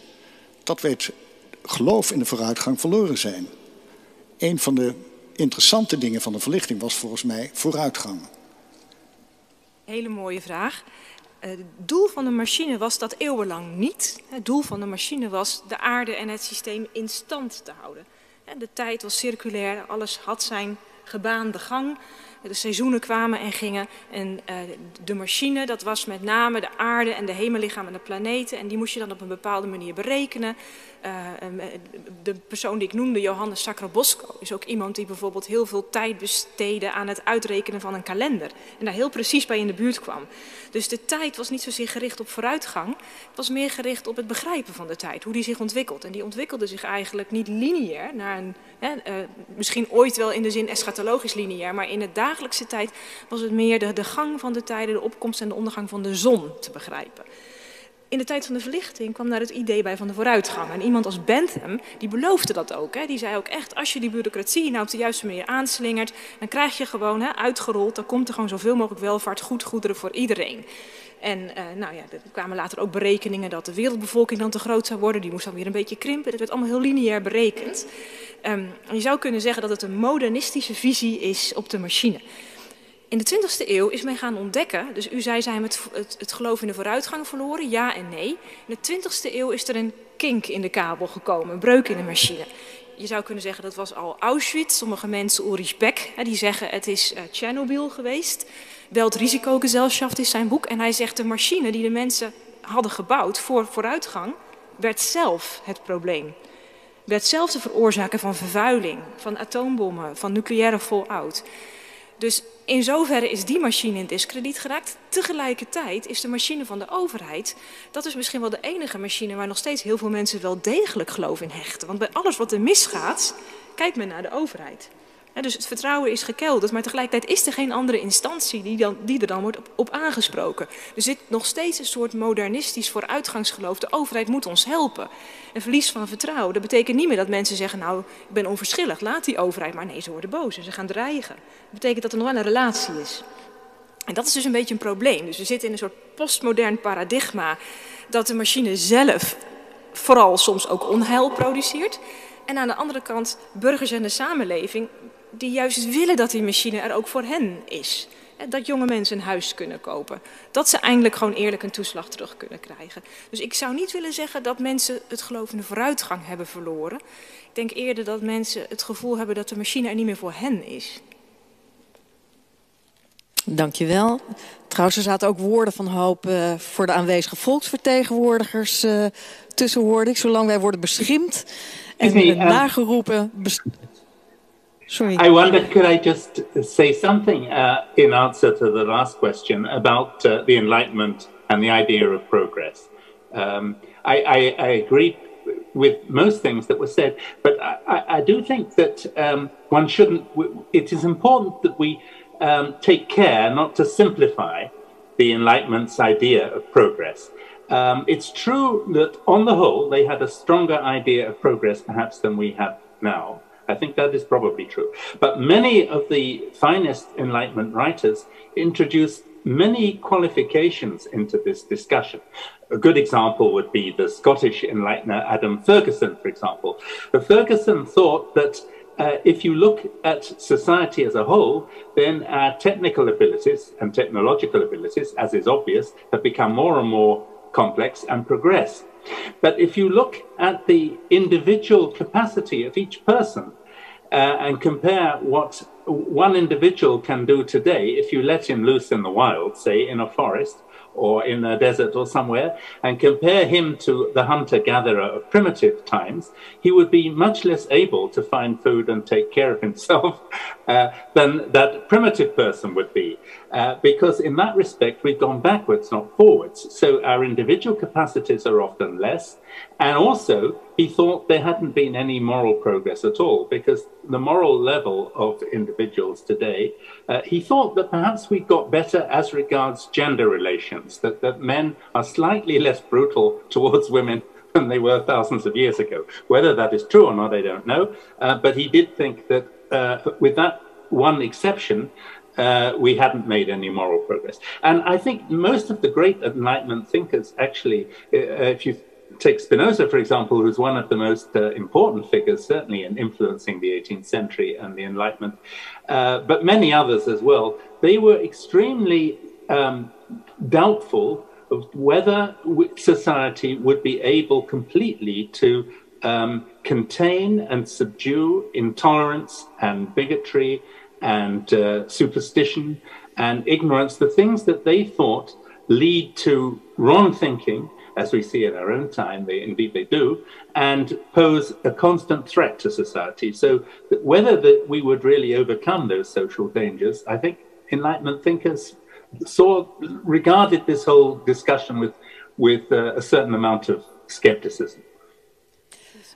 dat we het geloof in de vooruitgang verloren zijn. Een van de interessante dingen van de verlichting was volgens mij vooruitgang. Hele mooie vraag. Eh, het doel van de machine was dat eeuwenlang niet. Het doel van de machine was de aarde en het systeem in stand te houden. De tijd was circulair, alles had zijn gebaande gang. De seizoenen kwamen en gingen. En uh, de machine, dat was met name de aarde en de hemellichaam en de planeten. En die moest je dan op een bepaalde manier berekenen. Uh, de persoon die ik noemde, Johannes Sacrobosco, is ook iemand die bijvoorbeeld heel veel tijd besteedde aan het uitrekenen van een kalender. En daar heel precies bij in de buurt kwam. Dus de tijd was niet zozeer gericht op vooruitgang. Het was meer gericht op het begrijpen van de tijd, hoe die zich ontwikkelt. En die ontwikkelde zich eigenlijk niet lineair, naar een, hè, uh, misschien ooit wel in de zin eschatologisch lineair, maar in het dagelijkse tijd was het meer de, de gang van de tijden, de opkomst en de ondergang van de zon te begrijpen in de tijd van de verlichting kwam daar het idee bij van de vooruitgang. En iemand als Bentham, die beloofde dat ook. Hè. Die zei ook echt, als je die bureaucratie nou op de juiste manier aanslingert... dan krijg je gewoon hè, uitgerold, dan komt er gewoon zoveel mogelijk welvaart, goed goederen voor iedereen. En uh, nou ja, er kwamen later ook berekeningen dat de wereldbevolking dan te groot zou worden. Die moest dan weer een beetje krimpen. Dat werd allemaal heel lineair berekend. Um, je zou kunnen zeggen dat het een modernistische visie is op de machine. In de 20e eeuw is men gaan ontdekken, dus u zei, zijn het, het, geloof in de vooruitgang verloren, ja en nee. In de 20e eeuw is er een kink in de kabel gekomen, een breuk in de machine. Je zou kunnen zeggen dat was al Auschwitz. Sommige mensen, Ulrich Beck, die zeggen het is uh, Tsjernobyl geweest. Risicogesellschaft is zijn boek. En hij zegt de machine die de mensen hadden gebouwd voor vooruitgang, werd zelf het probleem. Werd zelf de veroorzaker van vervuiling, van atoombommen, van nucleaire fallout. Dus in zoverre is die machine in discrediet geraakt. Tegelijkertijd is de machine van de overheid, dat is misschien wel de enige machine waar nog steeds heel veel mensen wel degelijk geloof in hechten. Want bij alles wat er misgaat, kijkt men naar de overheid dus het vertrouwen is gekelderd, maar tegelijkertijd is er geen andere instantie die, dan, die er dan wordt op, aangesproken. Er zit nog steeds een soort modernistisch vooruitgangsgeloof. De overheid moet ons helpen. Een verlies van vertrouwen, dat betekent niet meer dat mensen zeggen, nou, ik ben onverschillig, laat die overheid. Maar nee, ze worden boos en ze gaan dreigen. Dat betekent dat er nog wel een relatie is. En dat is dus een beetje een probleem. Dus we zitten in een soort postmodern paradigma dat de machine zelf vooral soms ook onheil produceert. En aan de andere kant burgers en de samenleving die juist willen dat die machine er ook voor hen is. Dat jonge mensen een huis kunnen kopen. Dat ze eindelijk gewoon eerlijk een toeslag terug kunnen krijgen. Dus ik zou niet willen zeggen dat mensen het geloof in de vooruitgang hebben verloren. Ik denk eerder dat mensen het gevoel hebben dat de machine er niet meer voor hen is. Dankjewel. Trouwens, er zaten ook woorden van hoop uh, voor de aanwezige volksvertegenwoordigers uh, tussen, hoorde ik. Zolang wij worden beschimd en uh, nageroepen... Sorry. I wonder, could I just say something uh, in answer to the last question about uh, the Enlightenment and the idea of progress? Um, I, I, I, agree with most things that were said, but I, I do think that um, one shouldn't, it is important that we um, take care not to simplify the Enlightenment's idea of progress. Um, it's true that on the whole, they had a stronger idea of progress perhaps than we have now. I think that is probably true. But many of the finest Enlightenment writers introduced many qualifications into this discussion. A good example would be the Scottish enlightener Adam Ferguson, for example. But Ferguson thought that uh, if you look at society as a whole, then our technical abilities and technological abilities, as is obvious, have become more and more complex and progress. But if you look at the individual capacity of each person uh, and compare what one individual can do today, if you let him loose in the wild, say in a forest or in a desert or somewhere, and compare him to the hunter gatherer of primitive times, he would be much less able to find food and take care of himself uh, than that primitive person would be. Uh, because in that respect, we've gone backwards, not forwards. So our individual capacities are often less. And also, he thought there hadn't been any moral progress at all because the moral level of individuals today, uh, he thought that perhaps we got better as regards gender relations, that, that men are slightly less brutal towards women than they were thousands of years ago. Whether that is true or not, I don't know. Uh, but he did think that uh, with that one exception, uh, we hadn't made any moral progress. And I think most of the great Enlightenment thinkers, actually, uh, if you take Spinoza, for example, who's one of the most uh, important figures, certainly in influencing the 18th century and the Enlightenment, uh, but many others as well, they were extremely um, doubtful of whether society would be able completely to um, contain and subdue intolerance and bigotry and uh, superstition and ignorance, the things that they thought lead to wrong thinking, as we see in our own time, they indeed they do, and pose a constant threat to society. So whether that we would really overcome those social dangers, I think Enlightenment thinkers saw regarded this whole discussion with with uh, a certain amount of skepticism.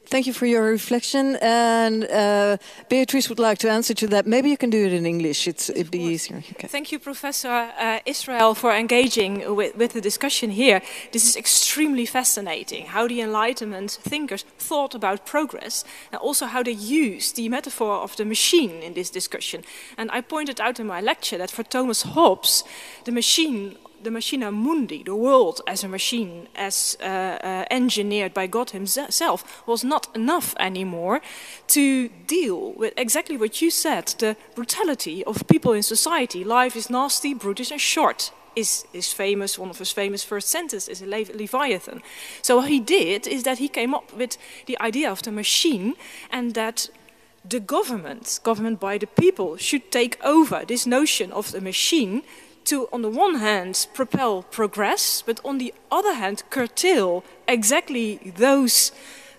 Thank you for your reflection. And uh, Beatrice would like to answer to that. Maybe you can do it in English. It's, it'd be easier. Okay. Thank you, Professor uh, Israel, for engaging with, with the discussion here. This is extremely fascinating, how the Enlightenment thinkers thought about progress, and also how they used the metaphor of the machine in this discussion. And I pointed out in my lecture that for Thomas Hobbes, the machine the machina mundi, the world as a machine, as uh, uh, engineered by God Himself, was not enough anymore to deal with exactly what you said the brutality of people in society. Life is nasty, brutish, and short. Is, is famous, one of his famous first sentences is Le Leviathan. So, what he did is that he came up with the idea of the machine and that the government, government by the people, should take over this notion of the machine to, on the one hand, propel progress, but on the other hand, curtail exactly those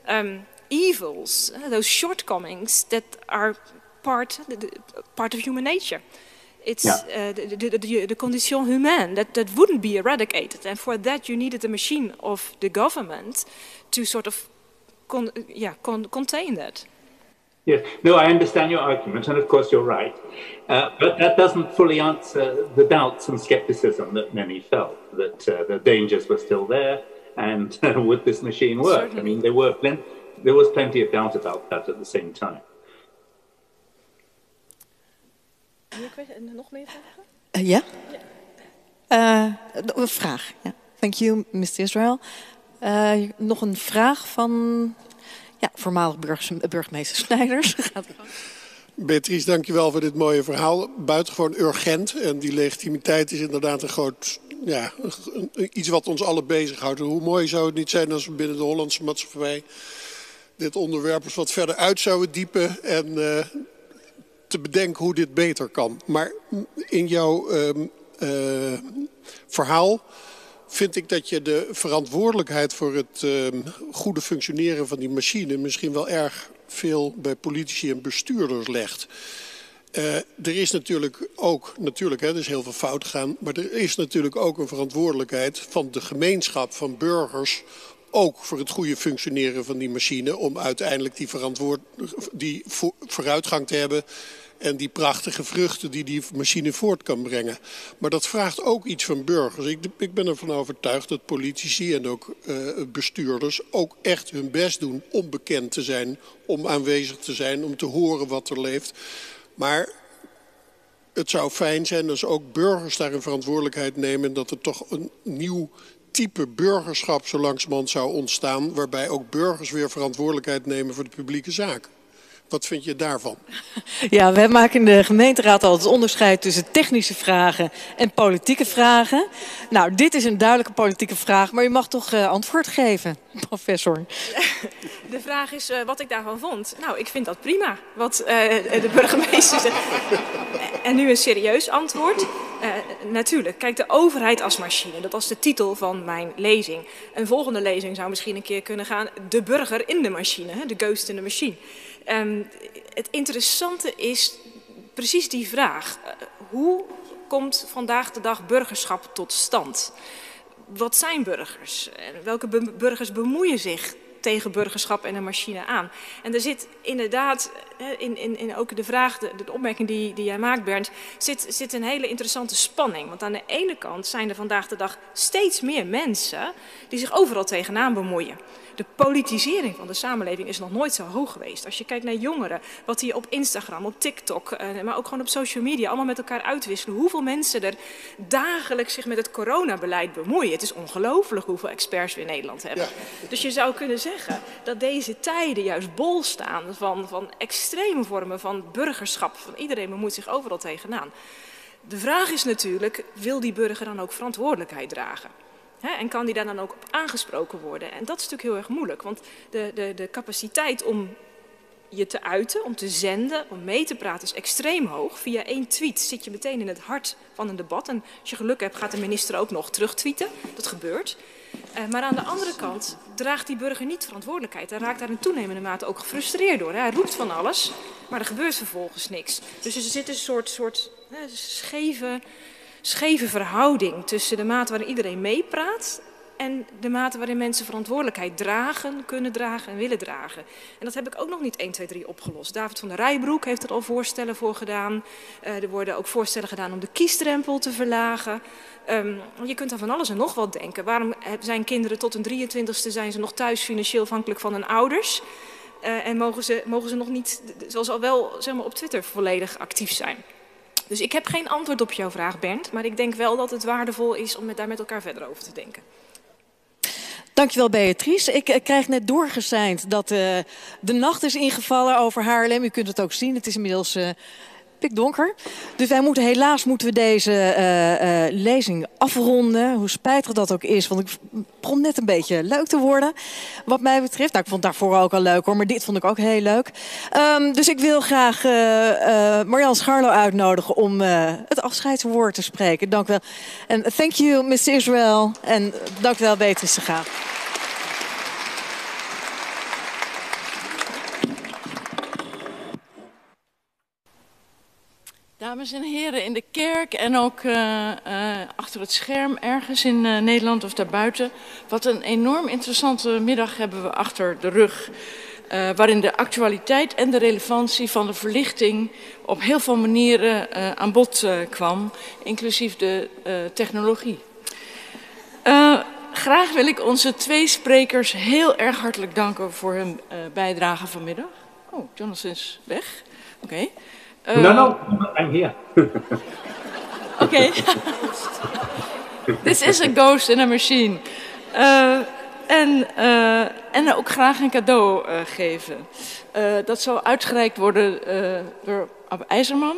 um, evils, uh, those shortcomings that are part, part of human nature. It's yeah. uh, the, the, the, the, condition humaine that, that wouldn't be eradicated. And for that, you needed a machine of the government to sort of con yeah, con contain that. Yes, no, I understand your argument, and of course you're right. Uh, but that doesn't fully answer the doubts and skepticism that many felt that uh, the dangers were still there, and would this machine work? Certainly. I mean, there were plenty, there was plenty of doubt about that at the same time. Nog meer vragen? Uh, ja. Uh, een vraag. Ja. Thank you, Mr. Israel. Uh, nog een vraag van ja, voormalig burgemeester Snijders. Beatrice, dankjewel voor dit mooie verhaal. Buitengewoon urgent. En die legitimiteit is inderdaad een groot... Ja, iets wat ons allen bezighoudt. Hoe mooi zou het niet zijn als we binnen de Hollandse maatschappij... dit onderwerp eens wat verder uit zouden diepen... en uh, te bedenken hoe dit beter kan. Maar in jouw uh, uh, verhaal vind ik dat je de verantwoordelijkheid voor het uh, goede functioneren van die machine misschien wel erg veel bij politici en bestuurders legt. Uh, er is natuurlijk ook, natuurlijk, hè, er is heel veel fout gegaan, maar er is natuurlijk ook een verantwoordelijkheid van de gemeenschap, van burgers, ook voor het goede functioneren van die machine, om uiteindelijk die, verantwoord, die vooruitgang te hebben en die prachtige vruchten die die machine voort kan brengen. Maar dat vraagt ook iets van burgers. Ik, ik ben ervan overtuigd dat politici en ook uh, bestuurders ook echt hun best doen om bekend te zijn, om aanwezig te zijn, om te horen wat er leeft. Maar het zou fijn zijn als ook burgers daar een verantwoordelijkheid nemen en dat er toch een nieuw type burgerschap zo langzamerhand zou ontstaan, waarbij ook burgers weer verantwoordelijkheid nemen voor de publieke zaken. Wat vind je daarvan? Ja, wij maken in de gemeenteraad altijd onderscheid tussen technische vragen en politieke vragen. Nou, dit is een duidelijke politieke vraag, maar u mag toch uh, antwoord geven, professor. De vraag is uh, wat ik daarvan vond. Nou, ik vind dat prima, wat uh, de burgemeester zegt. en nu een serieus antwoord. natuurlijk, kijk, de overheid als machine, dat was de titel van mijn lezing. Een volgende lezing zou misschien een keer kunnen gaan, de burger in de machine, de ghost in de machine. Um, het interessante is precies die vraag. Uh, hoe komt vandaag de dag burgerschap tot stand? Wat zijn burgers? Welke burgers bemoeien zich tegen burgerschap en een machine aan. En er zit inderdaad, in, in, in ook de vraag, de, de opmerking die, die jij maakt Bernd, zit, zit een hele interessante spanning. Want aan de ene kant zijn er vandaag de dag steeds meer mensen die zich overal tegenaan bemoeien de politisering van de samenleving is nog nooit zo hoog geweest. Als je kijkt naar jongeren, wat die op Instagram, op TikTok, eh, maar ook gewoon op social media allemaal met elkaar uitwisselen. Hoeveel mensen er dagelijks zich met het coronabeleid bemoeien. Het is ongelooflijk hoeveel experts we in Nederland hebben. Dus je zou kunnen zeggen dat deze tijden juist bol staan van, van extreme vormen van burgerschap. Van iedereen bemoeit zich overal tegenaan. De vraag is natuurlijk, wil die burger dan ook verantwoordelijkheid dragen? en kan die daar dan ook op aangesproken worden? En dat is natuurlijk heel erg moeilijk, want de, de, de capaciteit om je te uiten, om te zenden, om mee te praten is extreem hoog. Via één tweet zit je meteen in het hart van een debat. En als je geluk hebt gaat de minister ook nog terugtweeten. Dat gebeurt. Uh, maar aan de andere kant draagt die burger niet verantwoordelijkheid. Hij raakt daar in toenemende mate ook gefrustreerd door. Hij roept van alles, maar er gebeurt vervolgens niks. Dus er zit een soort, soort scheve scheve verhouding tussen de mate waarin iedereen meepraat en de mate waarin mensen verantwoordelijkheid dragen, kunnen dragen en willen dragen. En dat heb ik ook nog niet 1, 2, 3 opgelost. David van der Rijbroek heeft er al voorstellen voor gedaan. Uh, er worden ook voorstellen gedaan om de kiesdrempel te verlagen. Um, je kunt aan van alles en nog wat denken. Waarom zijn kinderen tot een 23ste zijn ze nog thuis financieel afhankelijk van hun ouders? Uh, en mogen ze, mogen ze nog niet, zoals al wel zeg maar, op Twitter, volledig actief zijn? Dus ik heb geen antwoord op jouw vraag, Bernd. Maar ik denk wel dat het waardevol is om daar met elkaar verder over te denken. Dankjewel Beatrice. Ik, ik krijg net doorgezeind dat uh, de nacht is ingevallen over Haarlem. U kunt het ook zien, het is inmiddels uh, pikdonker. Dus wij moeten helaas moeten we deze uh, uh, lezing afronden. Hoe spijtig dat ook is, want ik begon net een beetje leuk te worden. Wat mij betreft. Nou, ik vond daarvoor ook al leuk hoor, maar dit vond ik ook heel leuk. Um, dus ik wil graag uh, Marianne Scharlo uitnodigen om het afscheidswoord te spreken. Dank wel. En thank you, Mr. Israel. En dank wel, Beatrice. Dames en heren in de kerk en ook uh, uh, achter het scherm ergens in uh, Nederland of daarbuiten. Wat een enorm interessante middag hebben we achter de rug. waarin de actualiteit en de relevantie van de verlichting op heel veel manieren aan bod kwam, inclusief de technologie. graag wil ik onze twee sprekers heel erg hartelijk danken voor hun bijdrage vanmiddag. Oh, Jonathan is weg. Oké. Uh, no, no, I'm here. okay. This is a ghost in a machine. Uh, en, uh, en ook graag een cadeau geven. dat zal uitgereikt worden door Ab IJzerman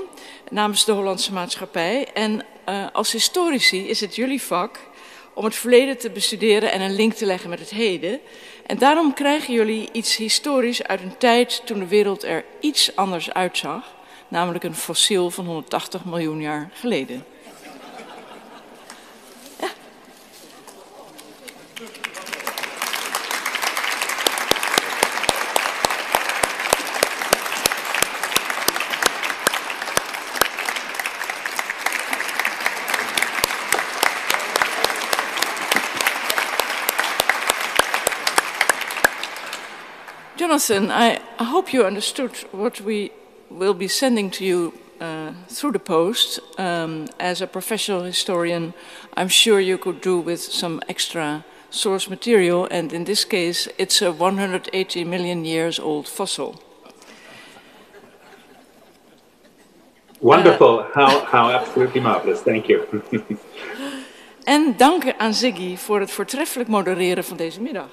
namens de Hollandse Maatschappij. En als historici is het jullie vak om het verleden te bestuderen en een link te leggen met het heden. En daarom krijgen jullie iets historisch uit een tijd toen de wereld er iets anders uitzag namelijk een fossiel van 180 miljoen jaar geleden. Jonathan, I hope you understood what we will be sending to you uh, through the post. Um, as a professional historian, I'm sure you could do with some extra source material, and in this case, it's a 180 million years old fossil. Wonderful. Uh, how, how absolutely marvelous. Thank you. en dank aan Ziggy voor het voortreffelijk modereren van deze middag.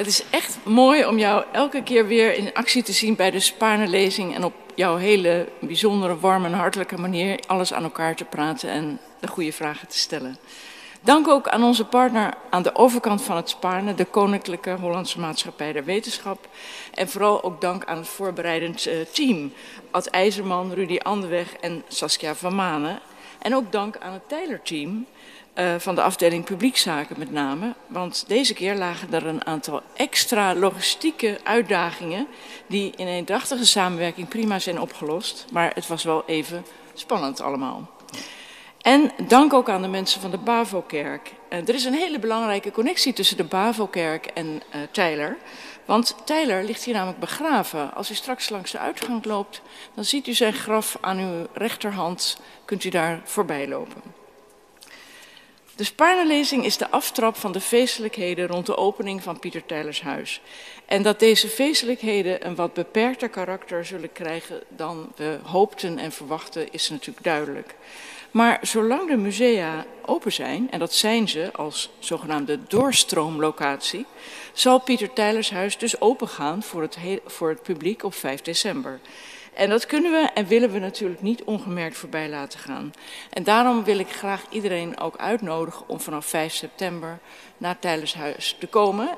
Het is echt mooi om jou elke keer weer in actie te zien bij de Spaarne-lezing en op jouw hele bijzondere, warme en hartelijke manier alles aan elkaar te praten en de goede vragen te stellen. Dank ook aan onze partner aan de overkant van het Spaarne, de Koninklijke Hollandse Maatschappij der Wetenschap. En vooral ook dank aan het voorbereidend uh, team, Ad IJzerman, Rudy Anderweg en Saskia van Manen. En ook dank aan het Tyler-team, uh, van de afdeling publiekzaken met name. Want deze keer lagen er een aantal extra logistieke uitdagingen die in eendrachtige samenwerking prima zijn opgelost. Maar het was wel even spannend allemaal. En dank ook aan de mensen van de Bavo-kerk. Uh, er is een hele belangrijke connectie tussen de Bavo-kerk en uh, Tyler. Want Tyler ligt hier namelijk begraven. Als u straks langs de uitgang loopt, dan ziet u zijn graf aan uw rechterhand. Kunt u daar voorbij lopen. De Spaarnelezing is de aftrap van de feestelijkheden rond de opening van Pieter Tijlers huis. En dat deze feestelijkheden een wat beperkter karakter zullen krijgen dan we hoopten en verwachten is natuurlijk duidelijk. Maar zolang de musea open zijn, en dat zijn ze als zogenaamde doorstroomlocatie, zal Pieter Tijlers huis dus opengaan voor het, voor het publiek op 5 december. En dat kunnen we en willen we natuurlijk niet ongemerkt voorbij laten gaan. En daarom wil ik graag iedereen ook uitnodigen om vanaf 5 september naar Tijlershuis te komen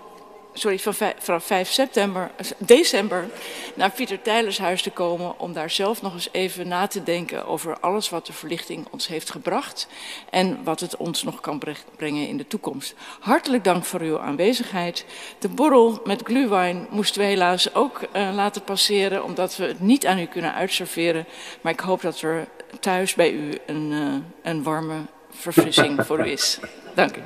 sorry, van 5, vanaf 5 september, december naar Pieter Tijlers huis te komen om daar zelf nog eens even na te denken over alles wat de verlichting ons heeft gebracht en wat het ons nog kan brengen in de toekomst. Hartelijk dank voor uw aanwezigheid. De borrel met glühwein moesten we helaas ook uh, laten passeren omdat we het niet aan u kunnen uitserveren, maar ik hoop dat er thuis bij u een, uh, een warme verfrissing voor u is. Dank u.